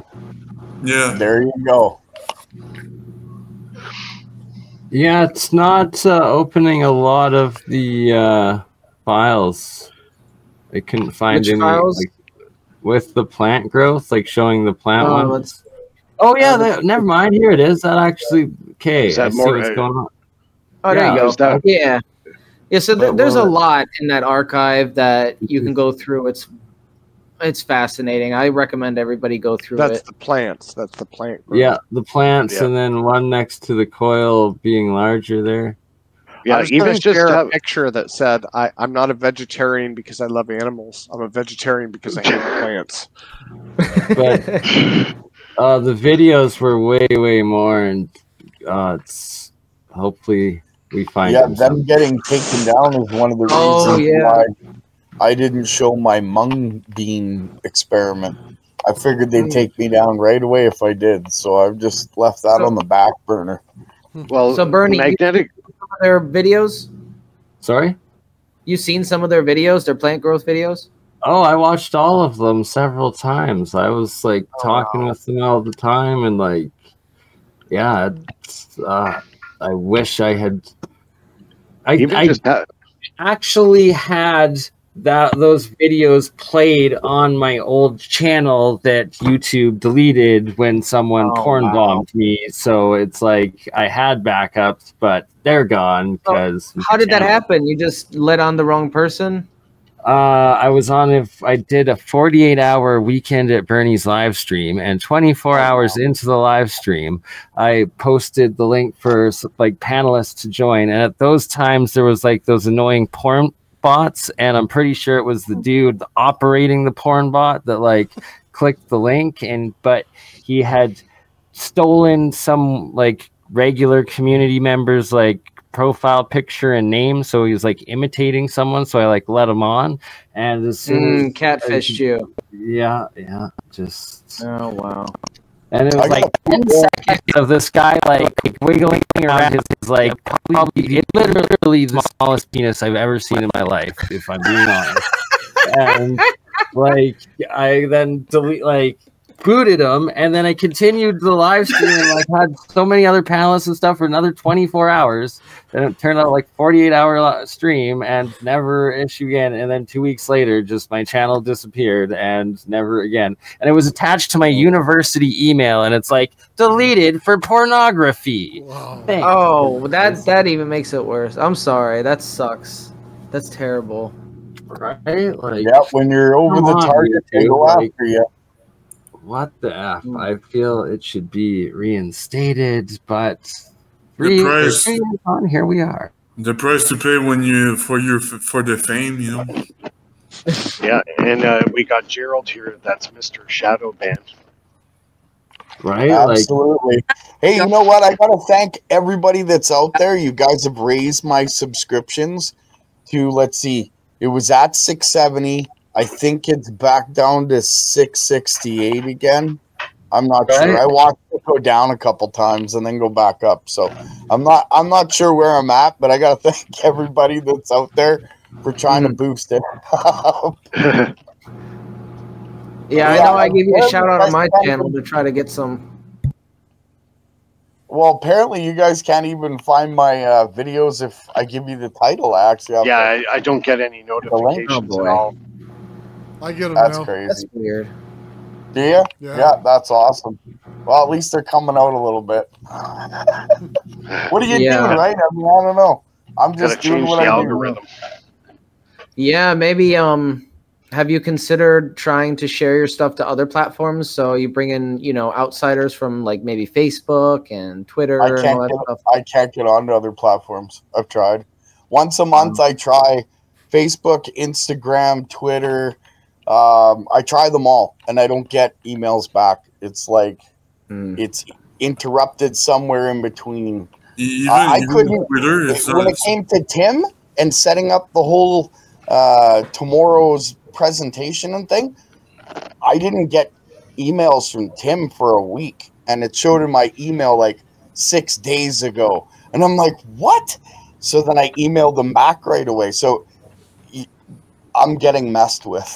Yeah. There you go. Yeah, it's not uh, opening a lot of the uh, files. I couldn't find Which any files? like, with the plant growth, like showing the plant Oh, one. let's- Oh yeah, that, never mind. Here it is. That actually okay. Is that I see more, what's uh, going on. Oh, there Yeah, you go. that- yeah, yeah. So th- there's a lot in that archive that you can go through. It's it's fascinating. I recommend everybody go through That's it. the plants. That's the plant. growth. Yeah, the plants, Yeah. and then one next to the coil being larger there. I Yeah. was Even just share have, a picture that said, I, "I'm not a vegetarian because I love animals. I'm a vegetarian because I hate plants." But uh, the videos were way, way more, and uh, it's hopefully we find Yeah, them them getting taken down is one of the Oh, reasons yeah. why I didn't show my mung bean experiment. I figured they'd take me down right away if I did, so I've just left that So- on the back burner. well, So, Bernie, you- magnetic. Some of their videos. Sorry. You seen some of their videos? Their plant growth videos. Oh, I watched all of them several times. I was like Oh, talking with them all the time, and like, yeah, it's, uh, I wish I had. I, I just actually had that those videos played on my old channel that YouTube deleted when someone Oh, porn wow. bombed me. So it's like I had backups, but they're gone So, because How did that happen? You just let on the wrong person. Uh, I was on if I did a 48 hour weekend at Bernie's live stream, and 24 hours into the live stream, I posted the link for like panelists to join. And at those times, there was like those annoying porn bots, and I'm pretty sure it was the dude operating the porn bot that like clicked the link, and but he had stolen some like regular community members like profile picture and name so he was like imitating someone so i like let him on and as soon Mm, catfished you. yeah yeah just Oh wow. and it was like 10 seconds of this guy like wiggling around his, his like probably literally the smallest penis i've ever seen in my life if i'm being honest and like i then delete like booted him and then i continued the live stream and like had so many other panelists and stuff for another 24 hours then it turned out like 48 hour stream and never issue again and then two weeks later just my channel disappeared and never again and it was attached to my oh. university email and it's like deleted for pornography Oh, that that even makes it worse. I'm sorry. That sucks. That's terrible. right like Yeah, when you're over Come the on, target, they go like- after you. What the f i feel it should be reinstated but The price. three years on here we are The price to pay when you for your for the fame, you know. yeah, and uh, we got Gerald here. That's Mister Shadow Band. right like Absolutely. hey, you know what? I gotta thank everybody that's out there. You guys have raised my subscriptions to let's see, it was at 670. I think it's back down to 668 again. I'm not sure. I watched it go down a couple times and then go back up. So I'm not I'm not sure where I'm at, but I gotta thank everybody that's out there for trying to boost it. Yeah, I know. I gave you a shout out on my channel to try to get some Well, apparently you guys can't even find my uh, videos if I give you the title. I actually Yeah, to- I, I don't get any link? notifications Oh, at all. I get them That's now. crazy. That's weird. Do you? Yeah. Yeah. that's awesome. Well, at least they're coming out a little bit. what do you Yeah. do, right? I mean, I don't know. I'm Gotta just doing what the I algorithm. Yeah, maybe. Um, have you considered trying to share your stuff to other platforms? So you bring in, you know, outsiders from like maybe Facebook and Twitter do. I and all can't that get. stuff. I can't get onto other platforms. I've tried. Once a month, I try Facebook, Instagram, Twitter. Um, I try them all, and I don't get emails back. It's like Hmm. it's interrupted somewhere in between. Even, I- I even couldn't- Twitter, it's when not, it came to Tim and setting up the whole uh, tomorrow's presentation and thing, I didn't get emails from Tim for a week, and it showed in my email like six days ago, and I'm like, what? So then I emailed them back right away. So y- I'm getting messed with.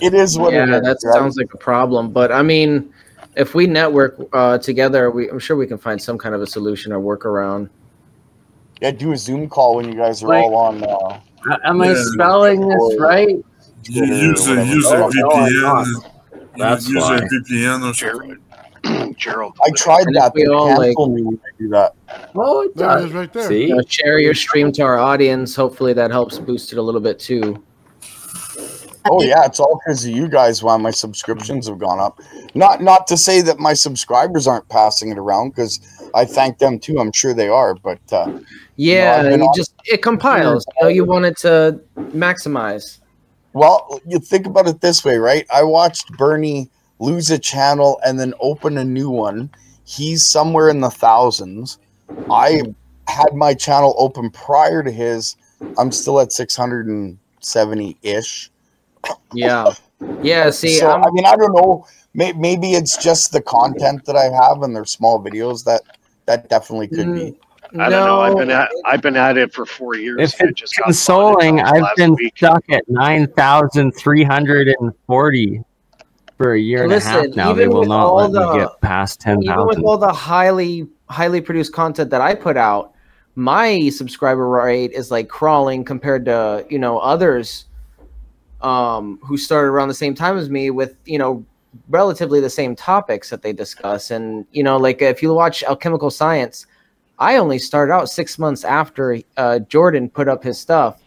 it is what yeah, it is. that right? sounds like a problem. But I mean, if we network uh, together, we, I'm sure we can find some kind of a solution or workaround. yeah, do a Zoom call when you guys are Like- all on. Uh, Am I Yeah. spelling this right? you use a, whatever. use a Oh, no, not. VPN. That's use why. a VPN or something. Gerald. Gerald. I tried And that. we They all, like- me when I do that. Oh, it There it does. right there. See? You know, share your stream to our audience. Hopefully, that helps boost it a little bit too. Oh yeah, it's all because of you guys why my subscriptions have gone up. Not not to say that my subscribers aren't passing it around because I thank them too. I'm sure they are, but uh, Yeah, you on- just it compiles. You, know, you want it to maximize. well, you think about it this way, right? I watched Bernie lose a channel and then open a new one. He's somewhere in the thousands. I had my channel open prior to his. I'm still at 670 ish. Yeah, yeah. See, so I'm, mean, I don't know. May, maybe it's just the content that I have and they're small videos. That that definitely could be. Mm, I don't know. I've been at I've been at it for four years. If It's just consoling. I've been week. stuck at 9,340 for a year and a half now. They will not let me the- get past ten thousand. even with all the highly highly produced content that I put out, my subscriber rate is like crawling compared to you know others um, who started around the same time as me with you know relatively the same topics that they discuss. And you know, like if you watch Alchemical Science, I only started out six months after uh, Jordan put up his stuff,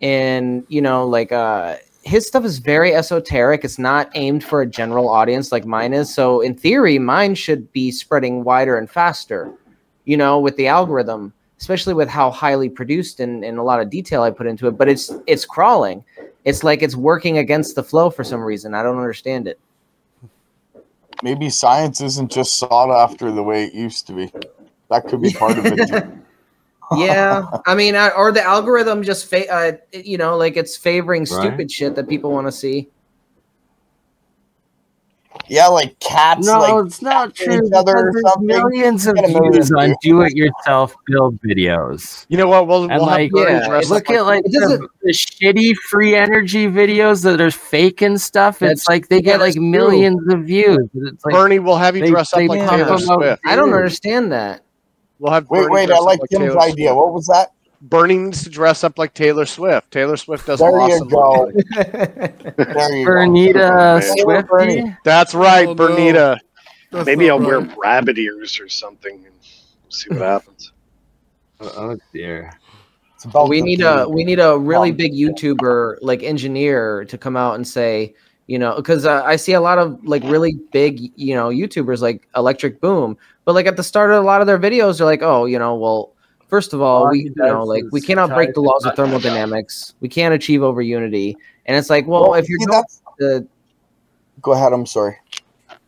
and you know, like uh, his stuff is very esoteric. It's not aimed for a general audience like mine is. So in theory, mine should be spreading wider and faster. You know, with the algorithm, especially with how highly produced and, and a lot of detail I put into it. But it's it's crawling. It's like it's working against the flow for some reason. I don't understand it. Maybe science isn't just sought after the way it used to be. That could be part of it. too. yeah i mean I, or the algorithm just fa- uh, you know like it's favoring stupid shit that people want to see Yeah, like cats. No, like it's not each true. other or something. millions of Get a million views on do-it-yourself build videos. You know what? We'll, And we'll like, have yeah, look up at like the, the shitty free energy videos that are fake and stuff. That's- It's like they get like that's true. millions of views. It's like Bernie, we'll have you they- dress up they like Taylor Swift. i don't understand that We'll have Wait, Bernie wait. I like like Tim's Taylor idea. Swift. What was that? Bernie needs to dress up like Taylor Swift. Taylor Swift does There you awesome. go. There you go. Bernita Hey, Bernie. That's right, Oh, no. Bernita. That's Maybe I'll wear rabbit ears or something and see what happens. Oh dear. It's about we the need a we need a really big youtuber like engineer to come out and say you know because uh, i see a lot of like really big you know youtubers like ElectroBOOM but like at the start of a lot of their videos they're like oh you know well first of all All we you know like we cannot break the laws of thermodynamics we can't achieve over unity and it's like well, Well, if you're see, going Go ahead. I'm sorry.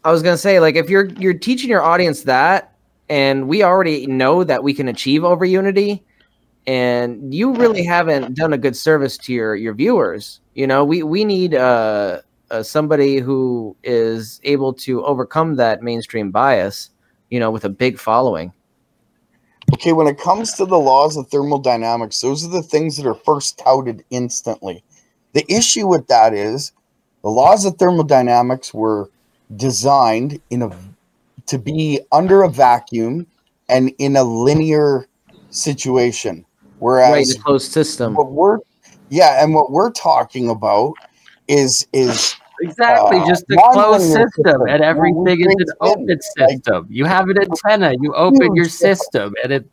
I was gonna say, like, if you're you're teaching your audience that, and we already know that we can achieve over unity, and you really haven't done a good service to your your viewers. You know, we we need uh, uh somebody who is able to overcome that mainstream bias. You know, with a big following. Okay, when it comes to the laws of thermodynamics, those are the things that are first touted instantly. The issue with that is the laws of thermodynamics were designed in a to be under a vacuum and in a linear situation. Whereas right, the closed system. what we're yeah, and what we're talking about is is Exactly, uh, just a closed system, system. and everything is an open spin, like- system. You have an antenna, you open your system. system, and it,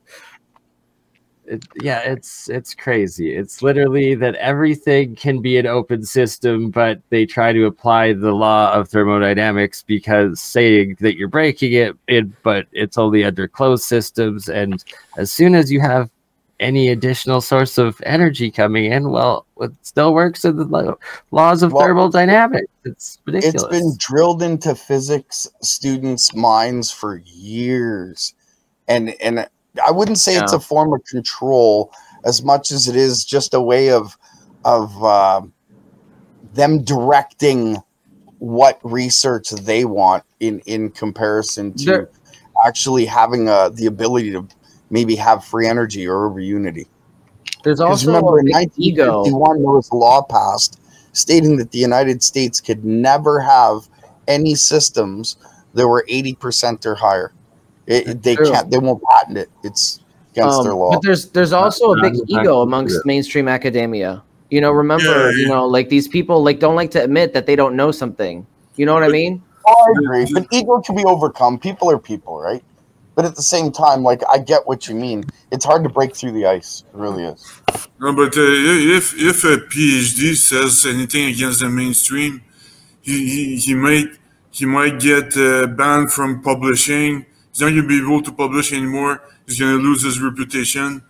it, yeah, it's it's crazy. It's literally that everything can be an open system, but they try to apply the law of thermodynamics because saying that you're breaking it, it but it's only under closed systems, and as soon as you have any additional source of energy coming in, well, it still works in the laws of Well, thermodynamics. It's it's ridiculous. been drilled into physics students' minds for years, and and I wouldn't say it's a form of control as much as it is just a way of of uh, them directing what research they want in in comparison to There- actually having uh, the ability to maybe have free energy or over unity. There's also remember, a in big ego. 1951, there was a law passed stating that the United States could never have any systems that were 80% or higher. It, they True. can't. They won't patent it. It's against Um, their law. But there's there's also a big ego amongst yeah. mainstream academia. You know, remember, Yeah, you know, like these people like don't like to admit that they don't know something. You know what I mean? I agree, but ego can be overcome. People are people, right? But at the same time, like I get what you mean. It's hard to break through the ice. It really is. No, but uh, if if a PhD says anything against the mainstream, he he, he might he might get uh, banned from publishing. He's not going to be able to publish anymore. He's going to lose his reputation,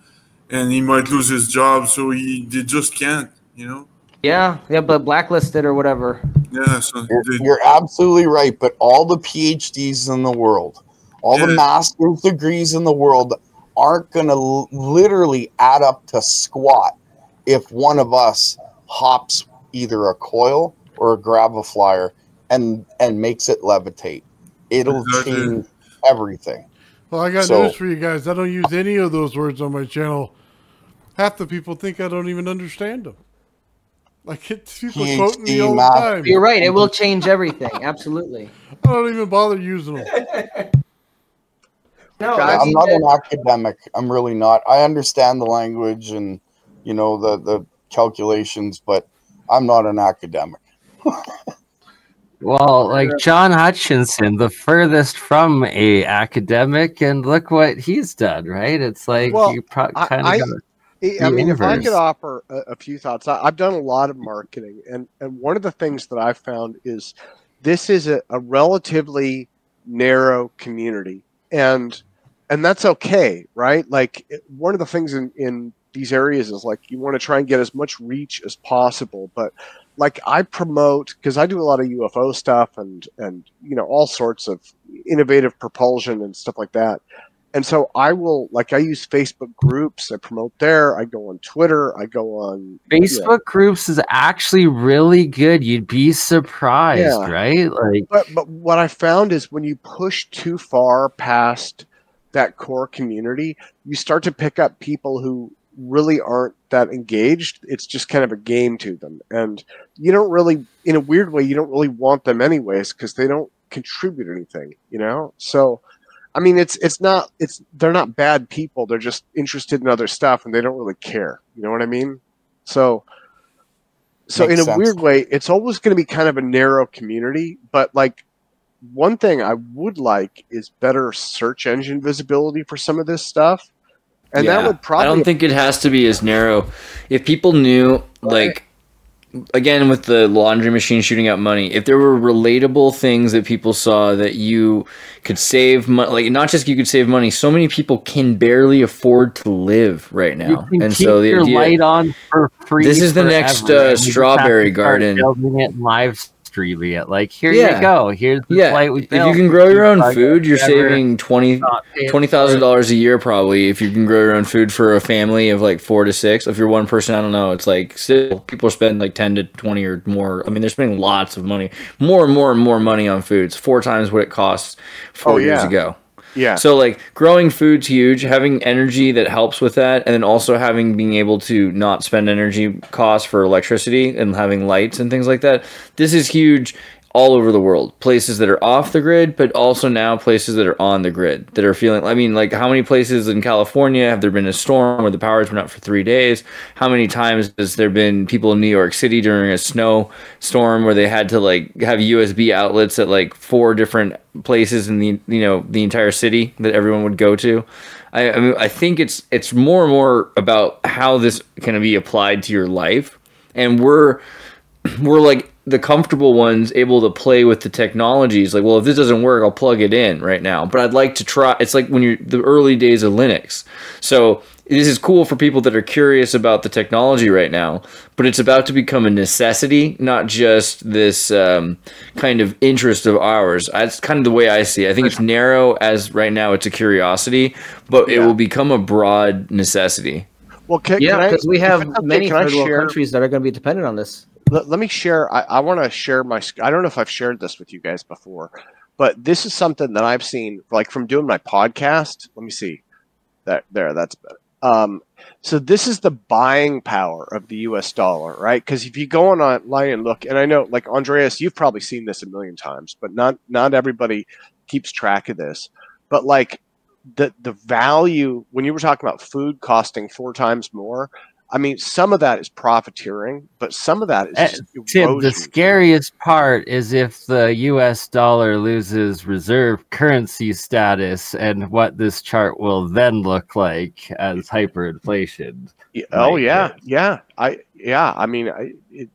and he might lose his job. So he they just can't, you know. Yeah, yeah, but blacklisted or whatever. Yeah, so You're, you're absolutely right. But all the PhDs in the world, all the Yeah. master's degrees in the world, aren't going to l- literally add up to squat if one of us hops either a coil or a Graviflyer and and makes it levitate. It'll Exactly. change everything. Well, I got So- news for you guys. I don't use any of those words on my channel. Half the people think I don't even understand them. Like it, people PhD quoting me all the time. You're right. It will change everything. Absolutely. I don't even bother using them. No, Yeah, I I'm not an academic. I'm really not. I understand the language and you know the the calculations, but I'm not an academic. Well, like John Hutchison, the furthest from a academic, and look what he's done, right? It's like Well, you pro- kind I- of I I the mean, if I could offer a, a few thoughts, I, I've done a lot of marketing, and, and one of the things that I've found is this is a, a relatively narrow community, and and that's okay, right? Like one of the things in in these areas is like you want to try and get as much reach as possible, but like I promote because I do a lot of UFO stuff and and you know all sorts of innovative propulsion and stuff like that. And so I will like I use Facebook groups. I promote there. I go on Twitter. I go on you know, Facebook groups is actually really good. You'd be surprised, Yeah. right? Like But but what I found is when you push too far past that core community, you start to pick up people who really aren't that engaged. It's just kind of a game to them, and you don't really, in a weird way, you don't really want them anyways because they don't contribute anything. You know, so. I mean, it's it's not it's they're not bad people. They're just interested in other stuff, and they don't really care. You know what I mean? So, so Makes in a sense. weird way, it's always going to be kind of a narrow community. But like, one thing I would like is better search engine visibility for some of this stuff, and that would probably. I don't think it has to be as narrow. If people knew, like, again with the laundry machine shooting out money, if there were relatable things that people saw that you could save money, like not just you could save money, so many people can barely afford to live right you now, can and keep so the your idea. light on for free. This is the next, uh, and you just have strawberry garden. Building it live streaming it. Like here Yeah. you go. Here's the Yeah, light we if you can grow your own Plug it food, you're saving twenty not paying twenty for thousand it. dollars a year probably if you can grow your own food for a family of like four to six. If you're one person, I don't know. It's like still people spend like ten to twenty or more. I mean, they're spending lots of money, more and more and more money on foods, four times what it costs four Oh, years yeah. ago. Yeah. So like growing food's huge, having energy that helps with that, and then also having being able to not spend energy costs for electricity and having lights and things like that. This is huge. All over the world. Places that are off the grid, but also now places that are on the grid that are feeling. I mean, like how many places in California have there been a storm where the power's been out for three days? How many times has there been people in New York City during a snow storm where they had to like have USB outlets at like four different places in the you know the entire city that everyone would go to? I, I mean, I think it's it's more and more about how this can be applied to your life, and we're we're like the comfortable ones able to play with the technologies like well if this doesn't work i'll plug it in right now. But i'd like to try it's like when you're the early days of linux. So this is cool for people that are curious about the technology right now but it's about to become a necessity not just this um, kind of interest of ours. That's kind of the way i see it. I think it's narrow as right now it's a curiosity but it will become a broad necessity. Well, can, yeah, because we have many can third world countries that are going to be dependent on this. Let, let me share i, I want to share my i don't know if i've shared this with you guys before but this is something that i've seen like from doing my podcast. Let me see. That there that's better. Um, so this is the buying power of the us dollar right? Because if you go on online and look and i know like andreas you've probably seen this a million times but not not everybody keeps track of this. But like the the value when you were talking about food costing four times more I mean, some of that is profiteering, but some of that is Eh, just Tim, the scariest part is if the US dollar loses reserve currency status and what this chart will then look like as hyperinflation. Oh yeah, hit. yeah. I yeah. I mean, I, it,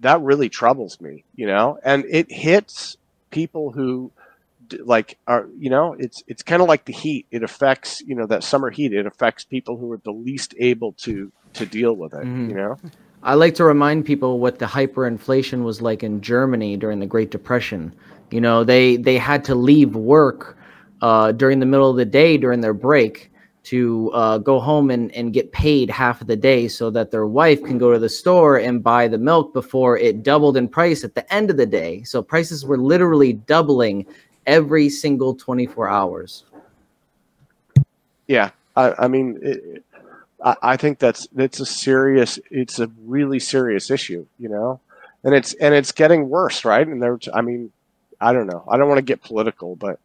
that really troubles me, you know, and it hits people who like are you know it's it's kind of like the heat it affects you know that summer heat it affects people who are the least able to to deal with it Mhm. you know I like to remind people what the hyperinflation was like in Germany during the Great Depression. You know, they they had to leave work uh, during the middle of the day during their break to uh, go home and, and get paid half of the day so that their wife can go to the store and buy the milk before it doubled in price at the end of the day. So prices were literally doubling every single 24 hours. yeah i, I mean it, I, I think that's it's a serious it's a really serious issue you know? And it's and it's getting worse right? And there i mean i don't know. I don't want to get political but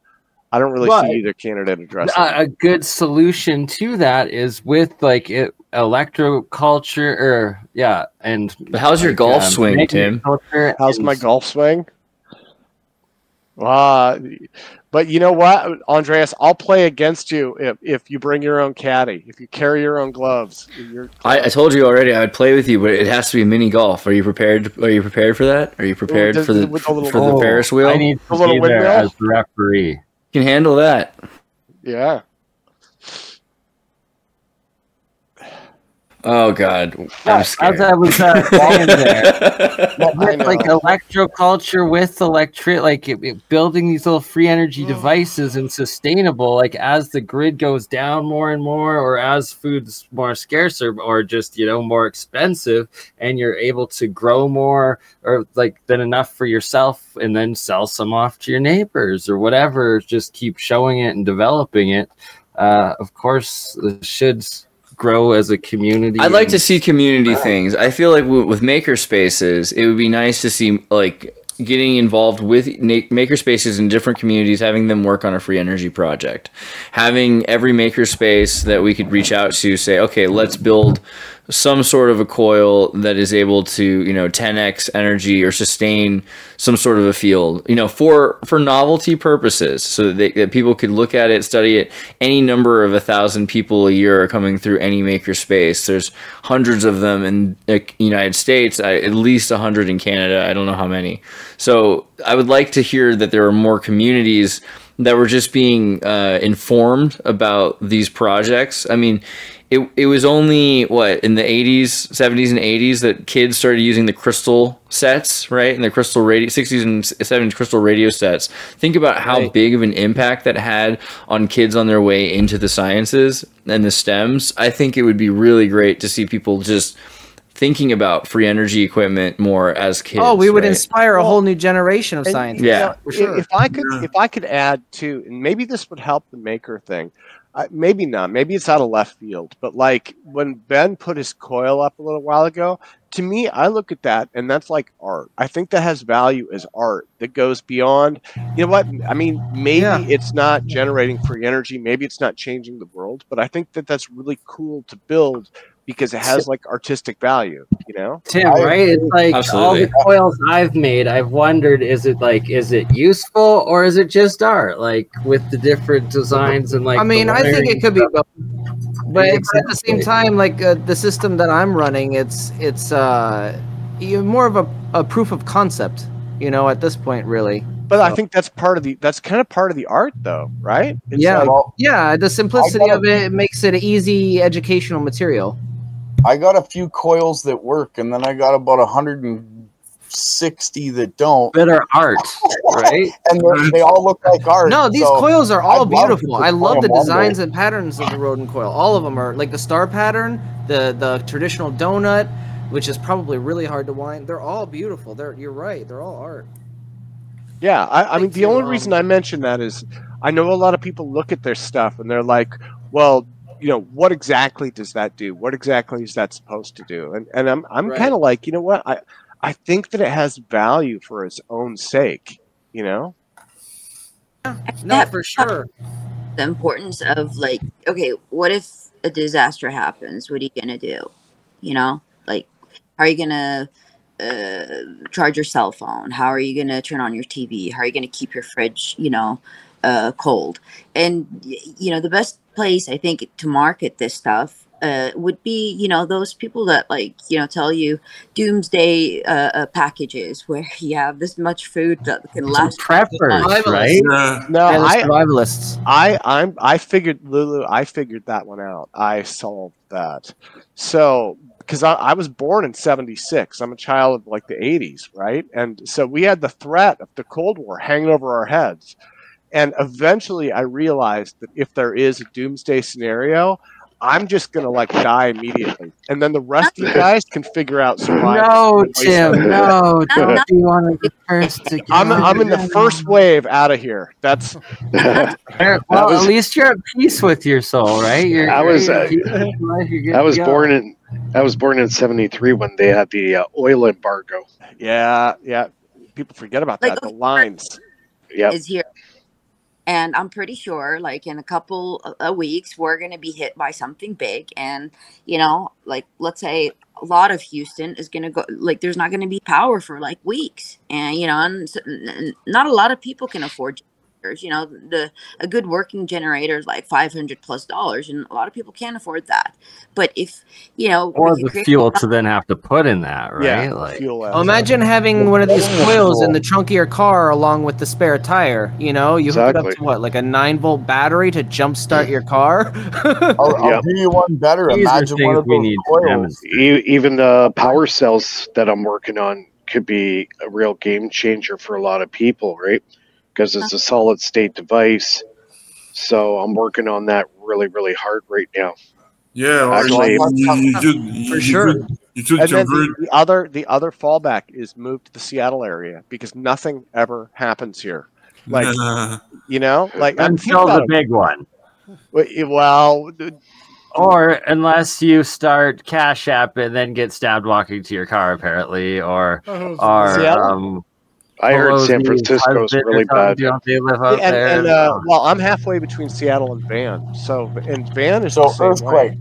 i don't really Well, see either candidate addressing A, a good solution to that is with like it, electroculture or yeah, and But how's your like, golf um, swing, Tim? How's and my golf swing? Uh, but you know what, Andreas, I'll play against you if, if you bring your own caddy, if you carry your own gloves. Your I, I told you already I would play with you, but it has to be mini golf. Are you prepared? Are you prepared for that? Are you prepared does- for the with the little- for the Oh, Ferris wheel? I need A little be there windmill? as the referee. you can handle that. yeah. Oh God, I'm as scared. I was uh, saying there, I with know. like electroculture with electric like it, it- building these little free energy devices and sustainable like as the grid goes down more and more or as food's more scarcer or just you know more expensive and you're able to grow more or like than enough for yourself and then sell some off to your neighbors or whatever just keep showing it and developing it uh of course it should grow as a community I'd like to see community things. I feel like with maker spaces, it would be nice to see like getting involved with na- maker spaces in different communities, having them work on a free energy project, having every maker space that we could reach out to say, okay, let's build some sort of a coil that is able to you know 10x energy or sustain some sort of a field you know for for novelty purposes so that, they, that people could look at it study it. Any number of a thousand people a year are coming through any maker space. There's hundreds of them in the united states at least 100 in canada i don't know how many. So i would like to hear that there are more communities that were just being uh, informed about these projects. I mean it, it was only what in the 80s 70s and 80s that kids started using the crystal sets right and the crystal radio 60s and 70s crystal radio sets think about how Right. big of an impact that had on kids on their way into the sciences and the stems i think it would be really great to see people just thinking about free energy equipment more as kids oh, we would right? inspire a Well, whole new generation of And, scientists. Yeah. you know, for sure. If I could, if I could add to, and maybe this would help the maker thing. I, maybe not. Maybe it's out of left field. But like when Ben put his coil up a little while ago, to me, I look at that and that's like art. I think that has value as art that goes beyond. You know what? I mean, maybe Yeah. it's not generating free energy. Maybe it's not changing the world. But I think that that's really cool to build because it has like artistic value. You know? Tim, right? It's like all the coils I've made. I've wondered: is it like, is it useful or is it just art? Like with the different designs and like. I mean, I think it could be both. But it's at the same time, like uh, the system that I'm running, it's it's uh, more of a, a proof of concept. You know, at this point, really. But I think that's part of the. That's kind of part of the art, though, right? It's yeah, like- yeah. The simplicity gotta- of it makes it easy educational material. I got a few coils that work, and then I got about 160 that don't, that are art, right? and they're- all look like art. No, these so coils are all I'd love beautiful. I love the designs and patterns of the Rodin coil. All of them are like the star pattern, the the traditional donut, which is probably really hard to wind. They're all beautiful. They're you're right. They're all art. Yeah, I, I mean, the only um, reason I mention that is I know a lot of people look at their stuff and they're like, well, you know, what exactly does that do? What exactly is that supposed to do? And and I'm I'm Right. kind of like, you know what? I I think that it has value for its own sake. You know? No, for sure. the importance of like okay what if a disaster happens what are you gonna do you know like how are you gonna uh, charge your cell phone how are you gonna turn on your tv how are you gonna keep your fridge you know uh, cold and you know the best place i think to market this stuff uh, would be you know those people that like you know tell you doomsday uh, uh, packages where you have this much food that can Some last preppers, right? Yeah. No, I survivalists. I I'm I figured Lulu. I figured that one out. I solved that. So because I, I was born in '76, I'm a child of like the '80s, right? And so we had the threat of the Cold War hanging over our heads. And eventually, I realized that if there is a doomsday scenario, I'm just gonna like die immediately, and then the rest of you guys can figure out survival. No, Tim, no. Don't be one of the first to I'm go. I'm in the first wave out of here. That's Well, was- at least you're at peace with your soul, right? You're, I was, you're uh, at peace with your life, you're good I was born in I was born in '73 when they had the uh, oil embargo. yeah, yeah. People forget about Like, that. The lines. Yep. is here. And I'm pretty sure, like in a couple of of weeks, we're going to be hit by something big. And, you know, like let's say a lot of Houston is going to go, like, there's not going to be power for like weeks. And, you know, and, n- not a lot of people can afford. You know, the a good working generator is like 500 plus dollars, and a lot of people can't afford that. But if, you know, we Or the fuel to then have to put in that, right? Yeah, like, fuel Well, imagine having one of these coils in the trunk of your car along with the spare tire. You know, you hook it up to what, like a nine volt battery to jumpstart your car. I'll, I'll Yep. do you one better. these Imagine one of we those need coils. E- even the power cells that I'm working on could be a real game changer for a lot of people, right? Because it's a solid state device. So I'm working on that really, really hard right now. Yeah, Actually- you, you, you could, you, For sure. could, you could and then the, the other the other fallback is move to the Seattle area because nothing ever happens here. Like uh, you know, like I'm Until the about big one. Well, Or unless you start Cash App and then get stabbed walking to your car, apparently, or Oh, or Seattle? um, I heard San Pelosi's Francisco's really bad. Don't they live up and, there? and uh, well, I'm halfway between Seattle and Van. So and Van is So the earthquake.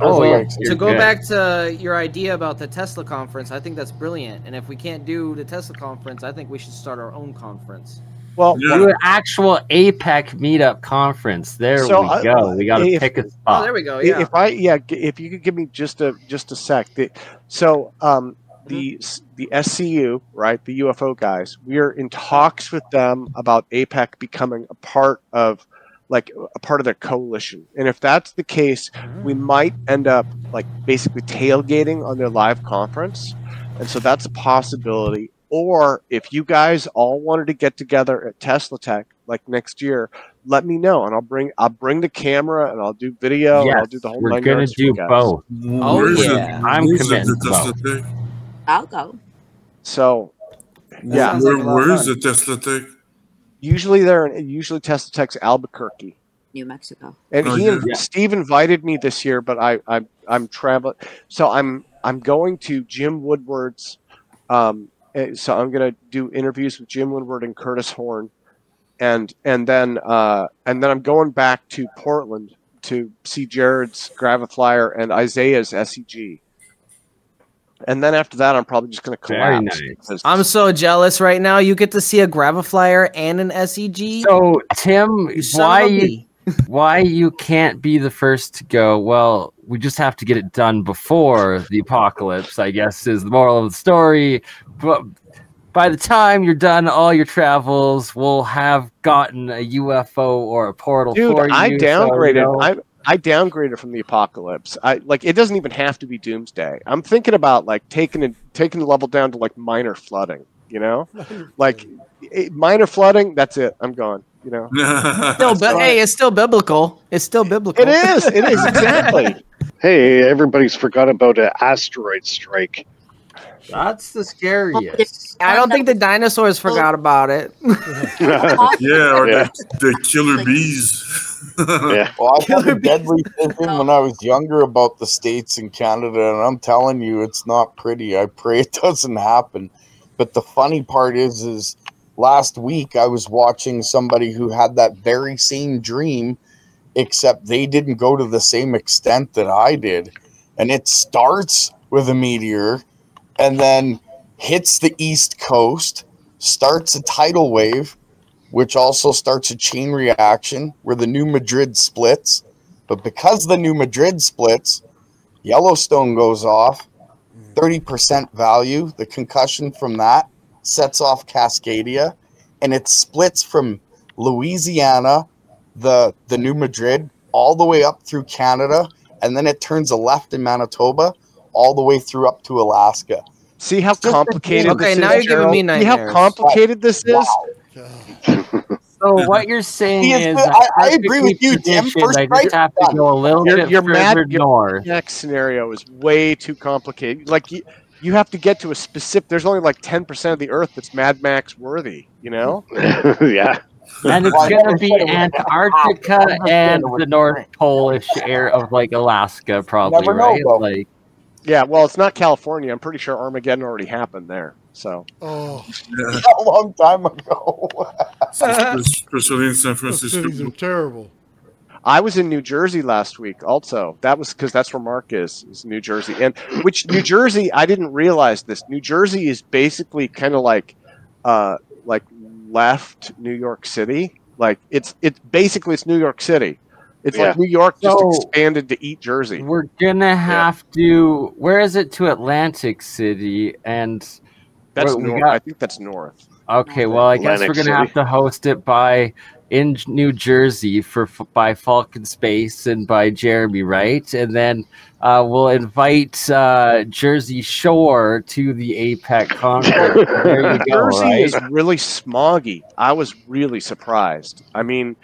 Oh, yeah. Earthquakes. to go good. back to your idea about the Tesla conference, I think that's brilliant. And if we can't do the Tesla conference, I think we should start our own conference. Well, Yeah. Do an actual APEC meetup conference. There So, we uh, go. We got to pick a Oh, spot. there we go. Yeah. If I yeah, if you could give me just a just a sec. The, so um, the mm-hmm. the SCU right, the UFO guys, we are in talks with them about APEC becoming a part of like a part of their coalition. And if that's the case, we mm. might end up like basically tailgating on their live conference. And so that's a possibility. Or if you guys all wanted to get together at Tesla Tech like next year, let me know and I'll bring I'll bring the camera and I'll do video and I'll do the whole we're nine gonna do both. Oh, where's yeah. it? I'm where's it, committing the to Tesla both. Tech? I'll go. So yeah, Where, Sounds like a lot of where is the Tesla Tech? usually they're in, usually Tesla Tech's Albuquerque. New Mexico. And Oh, he yeah. and Steve invited me this year, but I, I I'm traveling, so I'm I'm going to Jim Woodward's. Um, eh, so I'm going to do interviews with Jim Woodward and Curtis Horn, and and then uh, and then I'm going back to Portland to see Jared's Graviflyer and Isaiah's SEG. And then after that, I'm probably just going to Very collapse. nice. I'm so jealous right now. You get to see a Graviflyer and an SEG. So Tim, son why you why you can't be the first to go? Well, we just have to get it done before the apocalypse. I guess is the moral of the story. But by the time you're done all your travels, we'll have gotten a UFO or a portal Dude, for you. I so, you downgraded. know- I I downgraded from the apocalypse. I like it doesn't even have to be doomsday. I'm thinking about like taking it taking the level down to like minor flooding. You know, like it, minor flooding. That's it. I'm gone. You know, Still, bi- hey, it's still biblical. It's still biblical. it is. It is exactly. Hey, everybody's forgot about an asteroid strike. That's the scariest. I don't think the dinosaurs forgot about it. yeah, or Yeah. The, the killer bees. Yeah. Well, I had a deadly thinking when I was younger about the states and Canada, and I'm telling you, it's not pretty. I pray it doesn't happen. But the funny part is, is last week I was watching somebody who had that very same dream, except they didn't go to the same extent that I did. And it starts with a meteor, and then hits the east coast, starts a tidal wave, which also starts a chain reaction where the New Madrid splits. But because the New Madrid splits, Yellowstone goes off, 30% value. The concussion from that sets off Cascadia, and it splits from Louisiana, the, the New Madrid, all the way up through Canada, and then it turns a left in Manitoba, all the way through up to Alaska. See how complicated. Okay, this now is, you're giving me Gerald? See how complicated this is. Wow. So what you're saying is is. I'm I- I agree with you, Tim. First I just strike have to go a little Your, bit your further Mad north. Max scenario is way too complicated. Like you, you have to get to a specific. There's only like 10% of the Earth that's Mad Max worthy. You know. yeah. And it's gonna be said it was Antarctica I never said and the North Polish air of like Alaska, probably, Never know, right? though. Like, Yeah. Well, it's not California. I'm pretty sure Armageddon already happened there. So. Oh, yeah, A long time ago. especially in San those cities Francisco. are terrible. I was in New Jersey last week. Also, that was because that's where Mark is, is New Jersey, and which New Jersey I didn't realize this. New Jersey is basically kind of like, uh, like left New York City. Like it's it's basically it's New York City. It's like New York just So- expanded to eat Jersey. we're gonna have to. Where is it to Atlantic City? And That's we- we north. got- I think that's north. Okay, well, I guess we're gonna City. have to host it by in New Jersey for by Falcon Space and by Jeremy, right? And then uh, we'll invite uh, Jersey Shore to the APEC conference. there you go, Jersey right? is really smoggy. I was really surprised. I mean,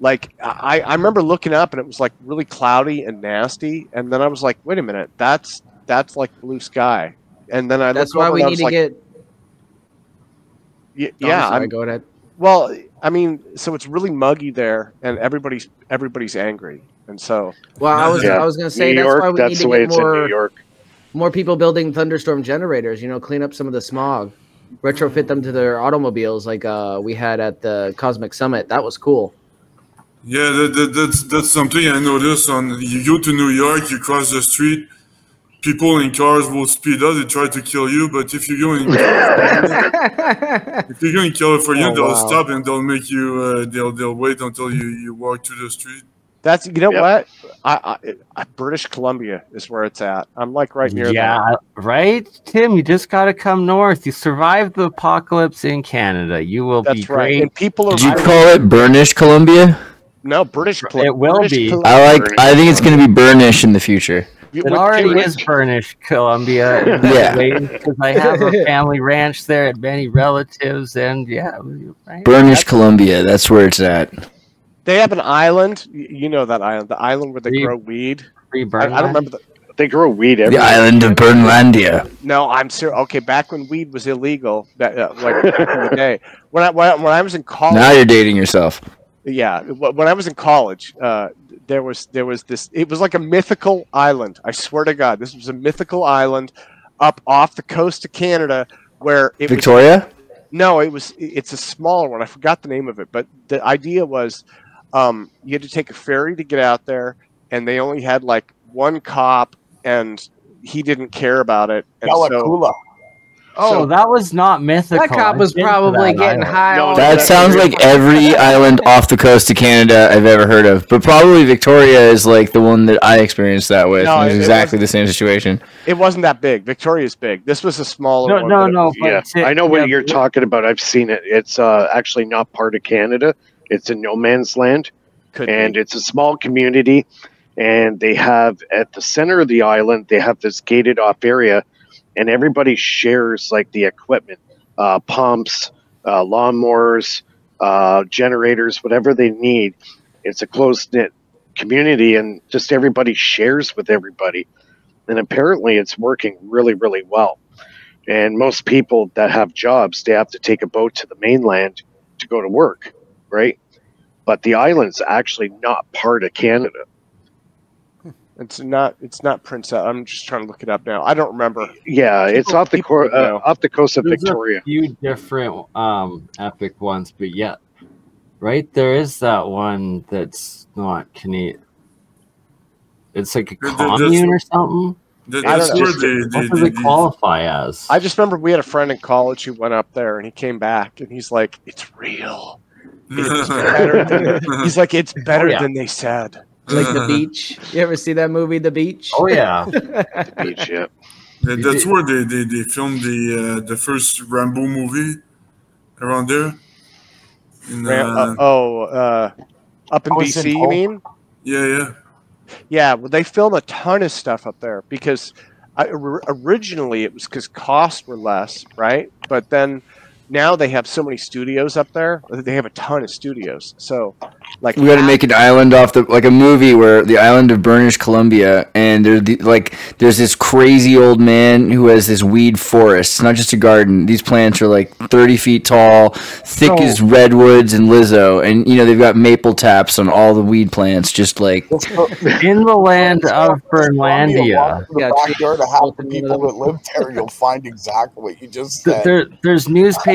like I, I remember looking up and it was like really cloudy and nasty, and then I was like, wait a minute, that's that's like blue sky. And then I That's why we need to like, get. y- yeah, sorry, I'm- go ahead. well, I mean, so it's really muggy there, and everybody's everybody's angry, and so Well, I was Yeah. I was gonna say New that's York, why we that's need to get it's New more York. more people building thunderstorm generators. You know, clean up some of the smog, retrofit them to their automobiles, like uh, we had at the Cosmic Summit. That was cool. Yeah, that, that, that's that's something I noticed. On you go to New York, you cross the street, people in cars will speed up. They try to kill you, but if you go in if you go in California, Oh, they'll wow. stop and they'll make you. Uh, they'll they'll wait until you you walk to the street. that's you know Yep. what, I, I, I British Columbia is where it's at. I'm like right near yeah, there. right, Tim. You just got to come north. You survived the apocalypse in Canada. You will be right. great. And people are Did you call it Burnish Columbia? No British. Col- It will British be. Col- I like. I think it's going to be Burnish in the future. It with- already with- is Burnish, Columbia. Yeah. because I have a family ranch there and many relatives, and yeah, right? Burnish Columbia. That's where it's at. They have an island. You know that island, the island where they Free- grow weed. Free I, I don't remember the. They grow weed The everywhere. island of Burnlandia. No, I'm serious. Okay, back when weed was illegal, that uh, like back in the day, when I when I, when I was in college, Now you're dating yourself. Yeah, when I was in college, uh, there was there was this. It was like a mythical island. I swear to God, this was a mythical island up off the coast of Canada where it was Victoria? no, it was. It's a smaller one. I forgot the name of it, but the idea was, um, you had to take a ferry to get out there, and they only had like one cop, and he didn't care about it. And so, Galacula. Oh, So- that was not mythical. That cop was probably getting island. high. No, on no, That sounds like every island off the coast of Canada I've ever heard of. But probably Victoria is like the one that I experienced that with. No, it was it- it exactly the same situation. it wasn't that big. Victoria's big. This was a smaller No, one. no, but it no. Yeah, to- I know what yeah, you're talking about. I've seen it. It's uh, actually not part of Canada. It's in no man's land, could and be. it's a small community. And they have at the center of the island, they have this gated off area, and everybody shares like the equipment, uh, pumps, uh, lawnmowers, uh, generators, whatever they need. It's a close knit community, and just everybody shares with everybody. And apparently, it's working really, really well. And most people that have jobs, they have to take a boat to the mainland to go to work, right? But the island's actually not part of Canada. It's not. It's not Prince. Al- I'm just trying to look it up now. I don't remember. Yeah, it's People- off the cor- uh, off the coast of There's Victoria. a few different um epic ones, but yeah, right there is that one that's not Canadian. It's like a There- there- commune or something. That, I don't that's know. where they, What they, they, it qualify as? I just remember we had a friend in college who went up there and he came back and he's like, "It's real." It's better than, he's like, "It's better Oh, yeah. than they said." Like the beach. You ever see that movie, The Beach? Oh yeah, Beach, yeah. That's where they, they, they filmed the uh, the first Rambo movie around there. In, uh, uh, oh, uh, up in I was in BC, you mean? yeah, yeah. Yeah, well, they film a ton of stuff up there because I, originally it was because costs were less, right? But then now they have so many studios up there. They have a ton of studios. So, like, We got to make an island off the like a movie where the island of British Columbia, and there's the, like there's this crazy old man who has this weed forest. It's not just a garden. These plants are like 30 feet tall, thick Oh. as redwoods and Lizzo, and you know they've got maple taps on all the weed plants, just like in the land of Fernlandia. The Yeah, backyard of half the people that live there, you'll find exactly what you just said. There, there's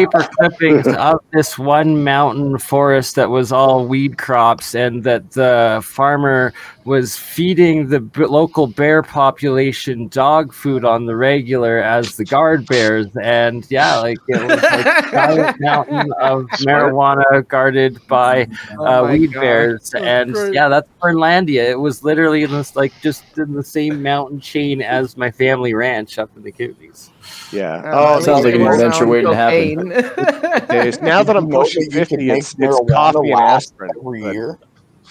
newspaper clippings of this one mountain forest that was all weed crops, and that the farmer was feeding the b- local bear population dog food on the regular as the guard bears. And yeah, like it was like a giant mountain of marijuana guarded by Oh uh, my weed God. bears. And yeah, that's Fernlandia. It was literally in this like just in the same mountain chain as my family ranch up in the Kootenays. Yeah. Uh, oh, Oh, sounds like an adventure waiting to happen. days. Now that I'm pushing that you can 50, make it's, it's marijuana coffee and last aspirin. every but- year.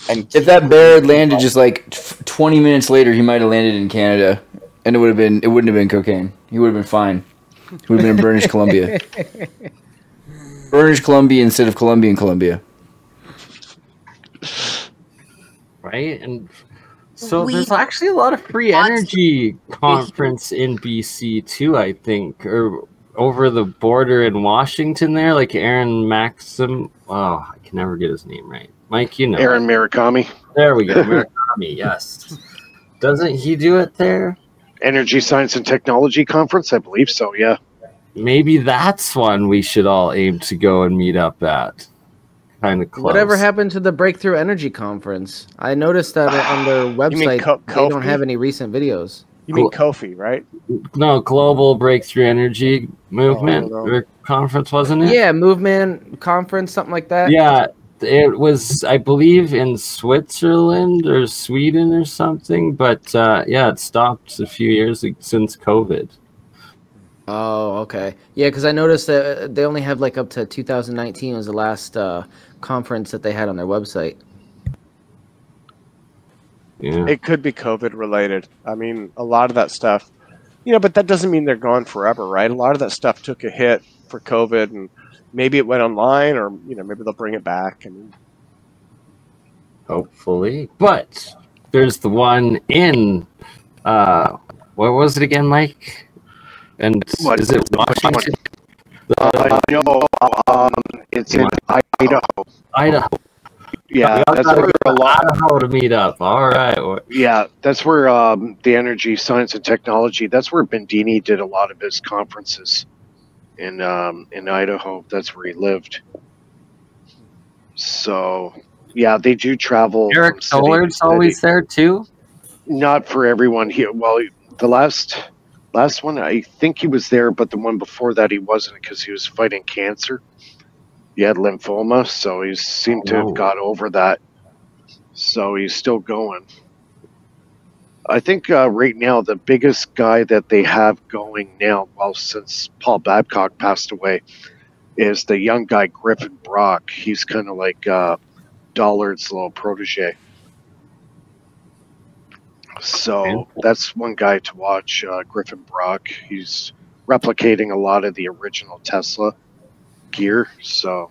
And if that bear had landed just like 20 minutes later, he might have landed in Canada, and it would have been it wouldn't have been cocaine. He would have been fine. He would have been in British Columbia. British Columbia instead of Colombian Columbia. right? And so We- there's actually a lot of free Lots energy conference in BC too, I think, or over the border in Washington there, like Aaron Maxim. Oh, I can never get his name right. Mike, you know. Aaron Murakami, There we go. Murakami, yes. Doesn't he do it there? Energy Science and Technology Conference, I believe so. Yeah. Maybe that's one we should all aim to go and meet up at. Kind of close. Whatever happened to the Breakthrough Energy Conference? I noticed that on their website Co- they don't have any recent videos. You mean Kofi, right? No, Global Breakthrough Energy Movement Oh, no. or conference, wasn't it? Yeah, movement conference, something like that. Yeah, it was, I believe, in Switzerland or Sweden or something. But uh, yeah, it stopped a few years since COVID. Oh, okay. Yeah, because I noticed that they only have like up to 2019 was the last uh, conference that they had on their website. Yeah. It could be COVID related. I mean, a lot of that stuff, you know, but that doesn't mean they're gone forever, right? A lot of that stuff took a hit for COVID, and maybe it went online, or you know, maybe they'll bring it back. And Hopefully. But there's the one in, uh, what was it again, Mike? And What- is it? Washington? Uh, no, um, it's in Idaho. Idaho. Yeah, that's where a lot. Idaho to meet up. All right. Yeah, that's where um, the energy science and technology. That's where Bedini did a lot of his conferences in um, in Idaho. That's where he lived. So, yeah, they do travel. Eric from city to Dollard's city. always there too. Not for everyone here. Well, the last last one, I think he was there, but the one before that, he wasn't because he was fighting cancer. He had lymphoma, so he seemed to have got over that. So he's still going. I think uh, right now the biggest guy that they have going now, well, since Paul Babcock passed away, is the young guy Griffin Brock. He's kind of like uh, Dollard's little protege. So that's one guy to watch, uh, Griffin Brock. He's replicating a lot of the original Tesla gear. So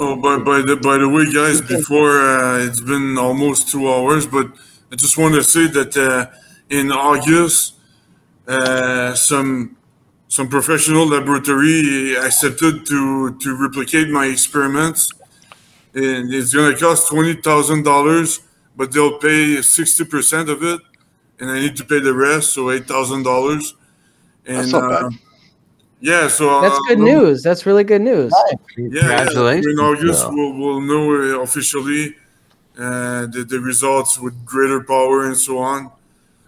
Oh, by, by the by the way, guys, before uh, it's been almost two hours, but I just want to say that uh, in August, uh, some some professional laboratory accepted to to replicate my experiments, and it's gonna cost twenty thousand dollars, but they'll pay sixty percent of it, and I need to pay the rest, so eight thousand dollars. And That's not bad. uh, yeah, so That's good uh, news. That's really good news. yeah, Congratulations. Yeah. In August, Bill. we'll, we'll know uh, officially uh, the, the results with greater power and so on.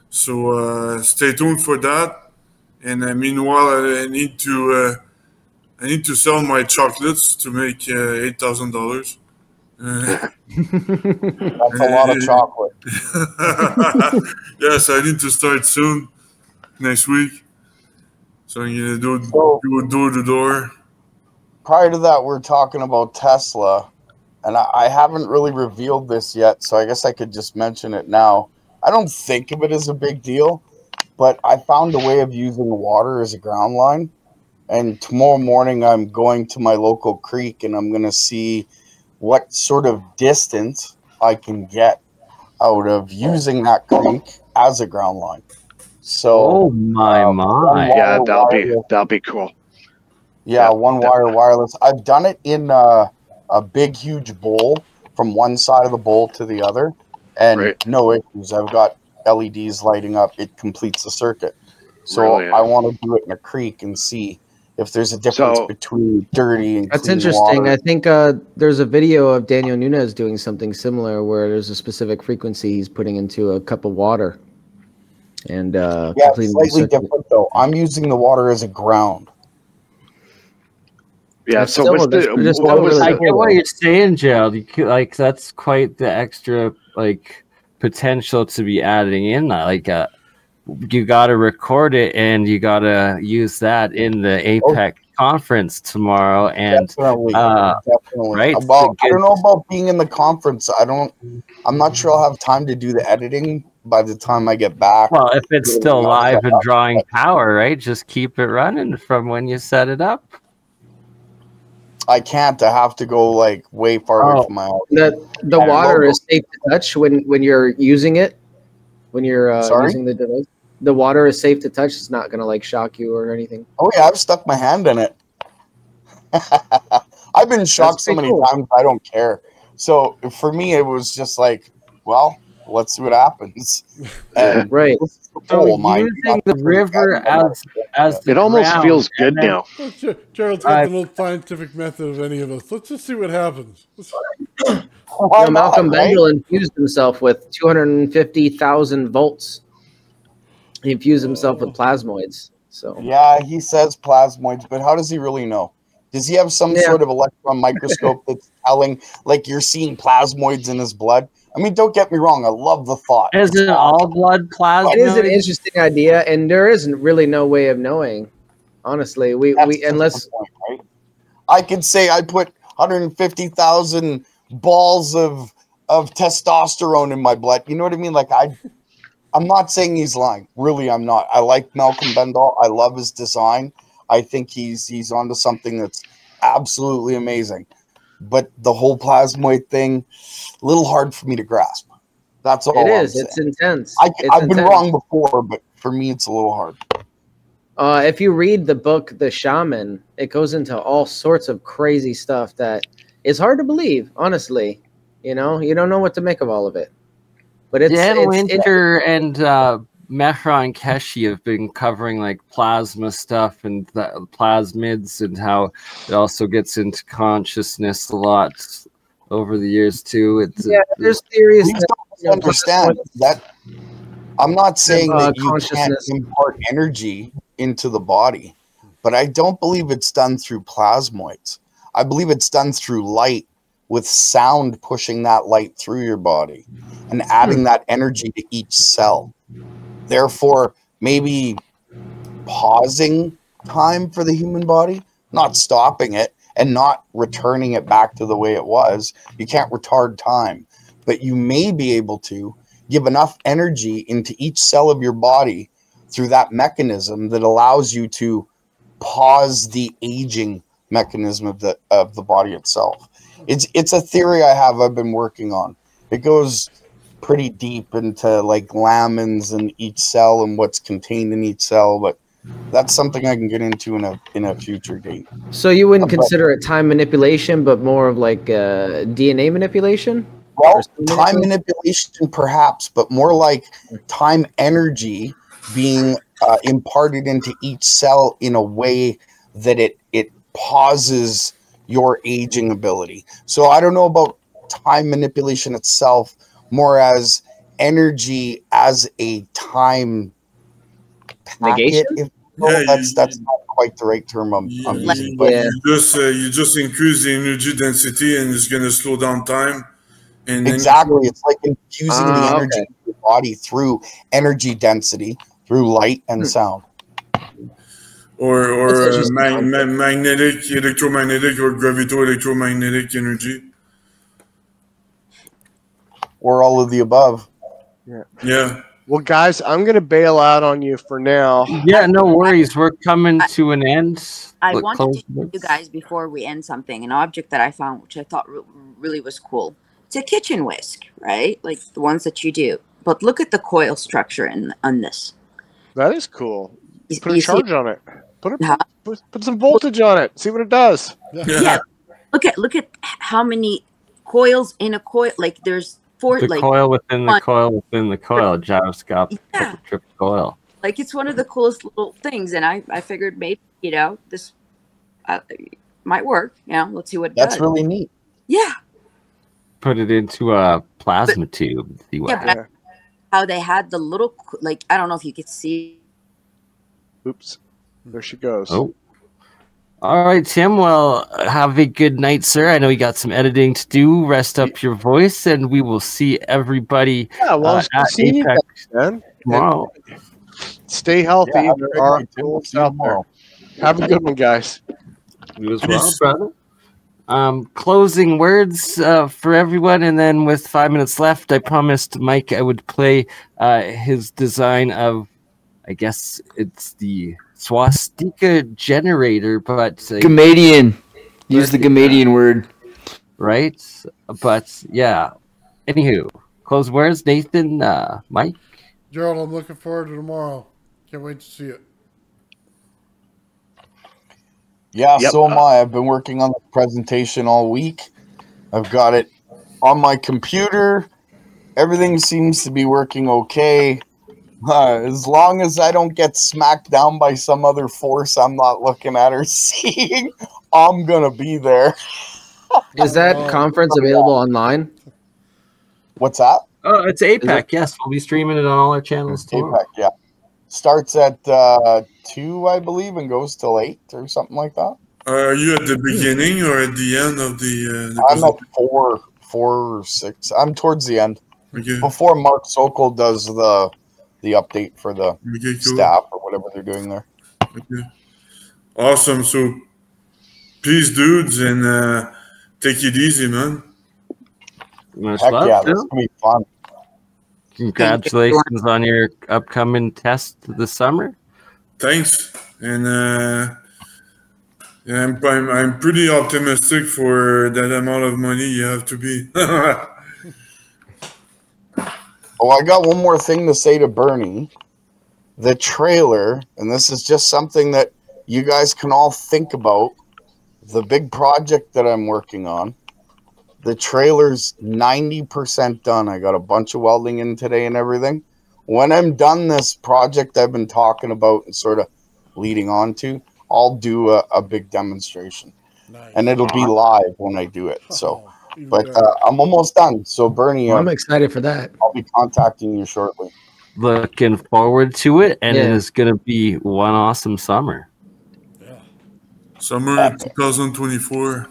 So uh, stay tuned for that. And uh, meanwhile, I, I need to uh, I need to sell my chocolates to make uh, eight thousand dollars. That's a lot of chocolate. yes, I need to start soon, next week. So I'm gonna do So- do door to door. Prior to that, we're talking about Tesla, and I, I haven't really revealed this yet, so I guess I could just mention it now. I don't think of it as a big deal, but I found a way of using water as a ground line. And tomorrow morning, I'm going to my local creek and I'm going to see what sort of distance I can get out of using that creek as a ground line. So, Oh my um, my. yeah, that'll be that'll be cool. Yeah, Yeah, one wire wireless. I've done it in uh, a big, huge bowl from one side of the bowl to the other, and Right. no issues. I've got LEDs lighting up. It completes the circuit. So Brilliant. I want to do it in a creek and see if there's a difference So- between dirty and That's clean interesting. water. I think uh, there's a video of Daniel Nunez doing something similar where there's a specific frequency he's putting into a cup of water. And uh, yeah, completing slightly different though. I'm using the water as a ground. Yeah. That's So what's that's the just what still was really I get what you're saying, Gerald. You could, like that's quite the extra like potential to be adding in. that. Like, uh, you got to record it and you got to use that in the APEC conference tomorrow. And Definitely, uh, definitely. right, About, I don't know about being in the conference. I don't. I'm not sure I'll have time to do the editing by the time I get back. well, if it's Yeah, still live and yeah. drawing power, right? Just keep it running from when you set it up. I can't. I have to go like way far away Oh. from my house. The the water is safe to touch when when you're using it. When you're uh, Sorry? using the device, the water is safe to touch. It's not gonna like shock you or anything. Oh yeah, I've stuck my hand in it. I've been shocked so many cool. times. I don't care. So for me, it was just like, well, let's see what happens. And Right. the So goal, mind using not the river as as the it almost ground, feels good then- now. Let's Gerald's got the most scientific method of any of us. Let's just see what happens. Let's- Why You know, Malcolm not, right? Bendall infused himself with 250,000 volts. He infused himself with plasmoids. So Yeah, he says plasmoids, but how does he really know? Does he have some Yeah. sort of electron microscope that's telling, like, you're seeing plasmoids in his blood? I mean, don't get me wrong. I love the thought. Is it all blood plasma? it is an interesting idea, and there isn't really no way of knowing. Honestly, we, That's we unless point, right? I could say I put 150,000 balls of of testosterone in my blood. You know what I mean? Like I, I'm not saying he's lying. Really, I'm not. I like Malcolm Bendall. I love his design. I think he's he's onto something that's absolutely amazing. But the whole plasmoid thing, a little hard for me to grasp. That's all. it is, it's intense. I, I've been wrong before, but for me, it's a little hard. Uh, if you read the book The Shaman, it goes into all sorts of crazy stuff that is hard to believe, honestly. You know, you don't know what to make of all of it. But it's, Dan it's, Winter and uh, and Keshe have been covering like plasma stuff and the plasmids and how it also gets into consciousness a lot over the years too. It's yeah, there's theories Please that don't understand that I'm not saying uh, that you can't consciousness. impart energy into the body, but I don't believe it's done through plasmoids. I believe it's done through light with sound pushing that light through your body and adding hmm. that energy to each cell. Therefore, maybe pausing time for the human body, not stopping it and not returning it back to the way it was. You can't retard time, but you may be able to give enough energy into each cell of your body through that mechanism that allows you to pause the aging mechanism of the of the body itself. It's it's a theory I have I've been working on. It goes pretty deep into like lamins in each cell and what's contained in each cell, but that's something I can get into in a in a future date. So you wouldn't But- consider it time manipulation, but more of like uh, DNA manipulation? Well, time manipulation, perhaps, but more like time energy being uh, imparted into each cell in a way that it it pauses your aging ability. So I don't know about time manipulation itself, more as energy as a time packet. Negation? If, well, Yeah, that's you- that's not quite the right term I'm, I'm You, using, but Yeah. you just uh, you just increase the energy density and it's gonna slow down time. And Exactly. It's like infusing the Ah, energy okay. in your body through energy density, through light and sound. Or or That's uh, mag ma magnetic, electromagnetic, or gravito-electromagnetic energy. Or all of the above. Yeah. Yeah. Well, guys, I'm going to bail out on you for now. yeah, no worries. We're coming to an end. I Look, wanted to show you guys before we end something an object that I found, which I thought re- really was cool. It's a kitchen whisk, right? Like the ones that you do. But look at the coil structure in on this. That is cool. You, Put a you see- charge on it. Put, a, Huh? put put some voltage on it. See what it does. yeah. Look at look at how many coils in a coil. Like there's four. The like coil within the one- coil within the coil, gyroscope, Yeah. trip coil. like it's one of the coolest little things. And I I figured maybe you know this uh, might work. You know, let's see what it That's does. really neat. yeah. Put it into a plasma tube. See what Yeah, but I- how they had the little like I don't know if you could see Oops. There she goes. Oh. All right, Tim. Well, have a good night, sir. I know you got some editing to do. Rest up your voice, and we will see everybody Yeah, well, uh, at see you Apex guys, man. tomorrow. Stay healthy. Yeah, have a there good are night, See out there. tomorrow. Have a good one, guys. You as well, brother. Um, closing words uh, for everyone, and then with five minutes left, I promised Mike I would play uh, his design of, I guess it's the swastika generator, but uh, Gammadion. Use the Gammadion word. right? But yeah. Anywho, close words, Nathan, uh, Mike. Gerald, I'm looking forward to tomorrow. Can't wait to see it. Yeah, Yep. so am I. I've been working on the presentation all week. I've got it on my computer. Everything seems to be working okay. Uh, as long as I don't get smacked down by some other force I'm not looking at or seeing, I'm gonna be there. Is that conference available online? What's that? Oh, it's APEC. Yes, we'll be streaming it on all our channels tomorrow. APEC, yeah. Starts at uh, two, I believe, and goes till eight or something like that. Are you at the beginning or at the end of the? Uh, the I'm at four, four or six. I'm towards the end. okay. Before Mark Sokol does the the update for the Okay. Cool. staff or whatever they're doing there. Okay. Awesome. So, peace, dudes, and uh, take it easy, man. Much Heck love, yeah, Phil. that's gonna be fun. Congratulations on your upcoming test this summer. Thanks. And uh, yeah, I'm, I'm I'm pretty optimistic for that amount of money you have to be. Oh, I got one more thing to say to Bernie. The trailer, and this is just something that you guys can all think about. The big project that I'm working on The trailer's 90% done. I got a bunch of welding in today and everything. When I'm done this project I've been talking about and sort of leading on to, I'll do a, a big demonstration. Nice. And it'll be live when I do it. So, but uh, I'm almost done. So, Bernie, Well, uh, I'm excited for that. I'll be contacting you shortly. Looking forward to it, and it Yeah. is going to be one awesome summer. Yeah. Summer 2024.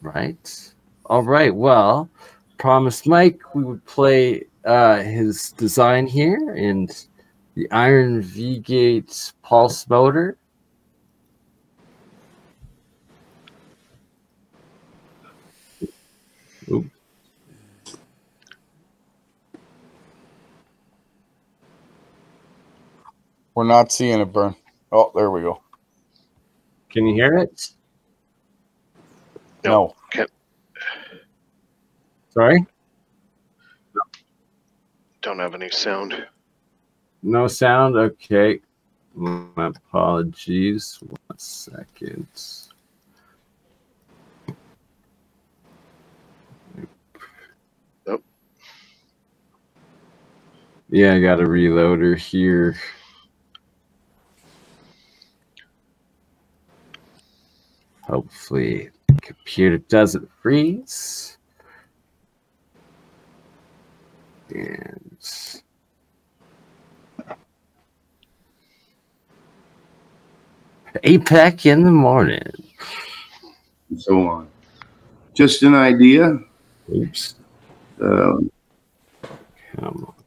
Right. All right. Well, promised Mike we would play uh, his design here and the Iron V Gate pulse motor. We're not seeing it burn. Oh, there we go. Can you hear it? No. Can't, Sorry? don't have any sound. No sound? Okay. My apologies. One second. Nope. Yeah, I got a reloader here. Hopefully, the computer doesn't freeze. And APEC in the morning. and so on. Just an idea. Oops. Um, Come on.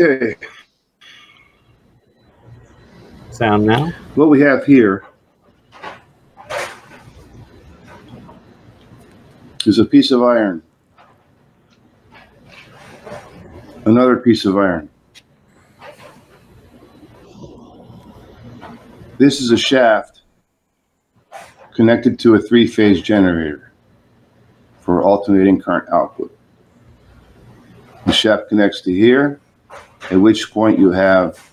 Okay, Sound now? what we have here is a piece of iron. Another piece of iron. This is a shaft connected to a three-phase generator for alternating current output. The shaft connects to here, at which point you have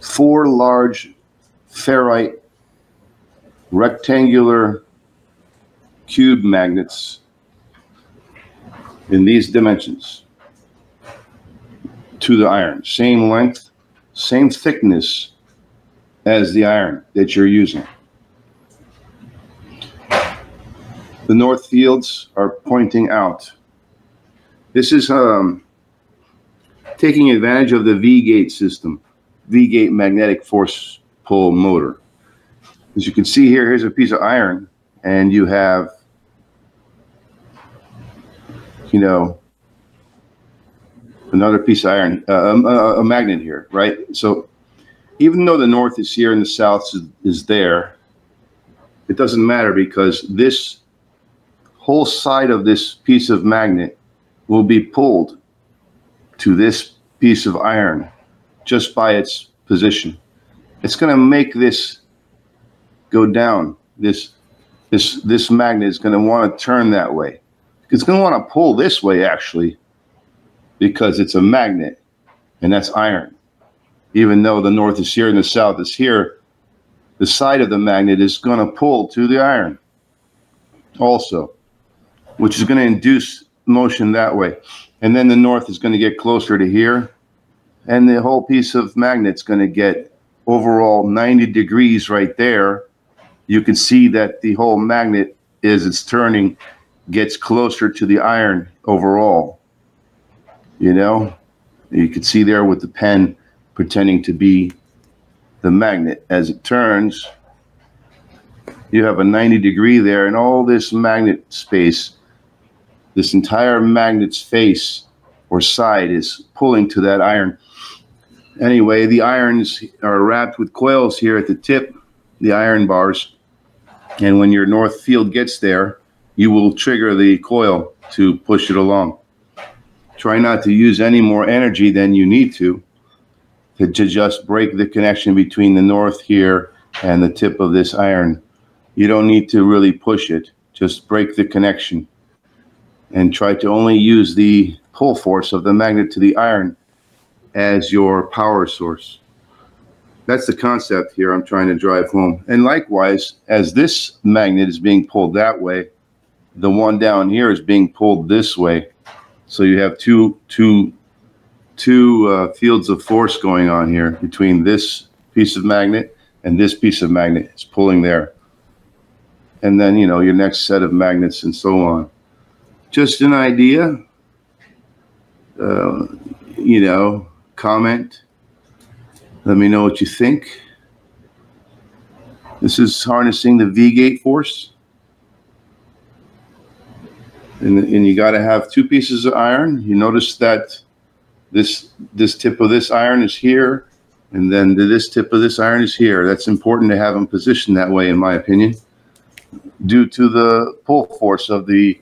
four large ferrite rectangular cube magnets in these dimensions to the iron. Same length, same thickness as the iron that you're using. The north fields are pointing out. This is um, taking advantage of the V-gate system, V-gate magnetic force pull motor. As you can see here, here's a piece of iron, and you have, you know, another piece of iron, uh, a, a magnet here, right? So even though the north is here and the south is, is there, it doesn't matter because this whole side of this piece of magnet will be pulled to this piece of iron just by its position. It's going to make this go down. This this this magnet is going to want to turn that way. It's going to want to pull this way actually because it's a magnet and that's iron. Even though the north is here and the south is here, the side of the magnet is going to pull to the iron also, which is going to induce motion that way. And then the north is going to get closer to here, and the whole piece of magnet's going to get overall 90 degrees right there. You can see that the whole magnet, is it's turning, gets closer to the iron overall. You know, you can see there with the pen pretending to be the magnet as it turns. You have a 90 degree there, and all this magnet space this entire magnet's face or side is pulling to that iron. Anyway, the irons are wrapped with coils here at the tip, the iron bars. And when your north field gets there, you will trigger the coil to push it along. Try not to use any more energy than you need to, to, just break the connection between the north here and the tip of this iron. You don't need to really push it, just break the connection and try to only use the pull force of the magnet to the iron as your power source. That's the concept here I'm trying to drive home. And likewise, as this magnet is being pulled that way, the one down here is being pulled this way. So you have two, two, two uh, fields of force going on here between this piece of magnet and this piece of magnet. It's pulling there. And then, you know, your next set of magnets and so on. Just an idea. Uh, you know, comment. Let me know what you think. This is harnessing the V-gate force. And, and you got to have two pieces of iron. You notice that this this tip of this iron is here, and then this tip of this iron is here. That's important to have them positioned that way, in my opinion, due to the pull force of the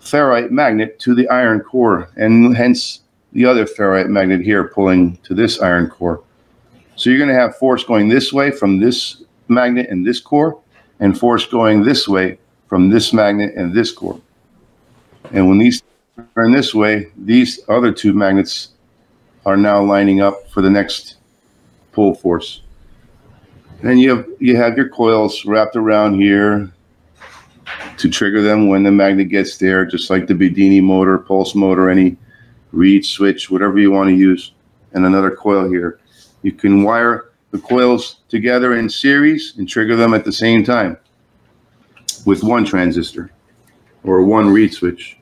ferrite magnet to the iron core, and hence the other ferrite magnet here pulling to this iron core. So you're going to have force going this way from this magnet and this core, and force going this way from this magnet and this core. And when these turn this way, these other two magnets are now lining up for the next pull force. And you have you have your coils wrapped around here to trigger them when the magnet gets there, just like the Bedini motor, pulse motor, any reed switch, whatever you want to use, and another coil here. You can wire the coils together in series and trigger them at the same time with one transistor or one reed switch.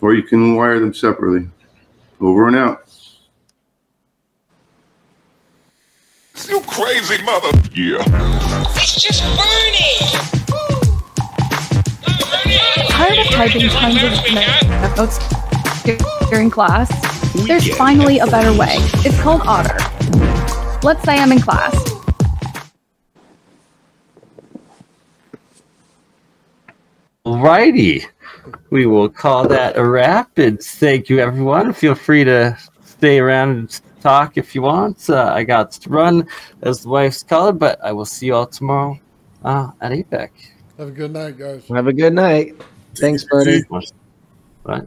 Or you can wire them separately. Over and out. You crazy mother. Yeah. It's just burning. Tired of typing tons of notes during class? There's finally a better way. It's called Otter. Let's say I'm in class. Alrighty. We will call that a wrap. And thank you, everyone. Feel free to stay around and talk if you want. Uh, I got to run, as the wife's called, but I will see you all tomorrow uh, at APEC. Have a good night, guys. Have a good night. Thanks, buddy. Bye.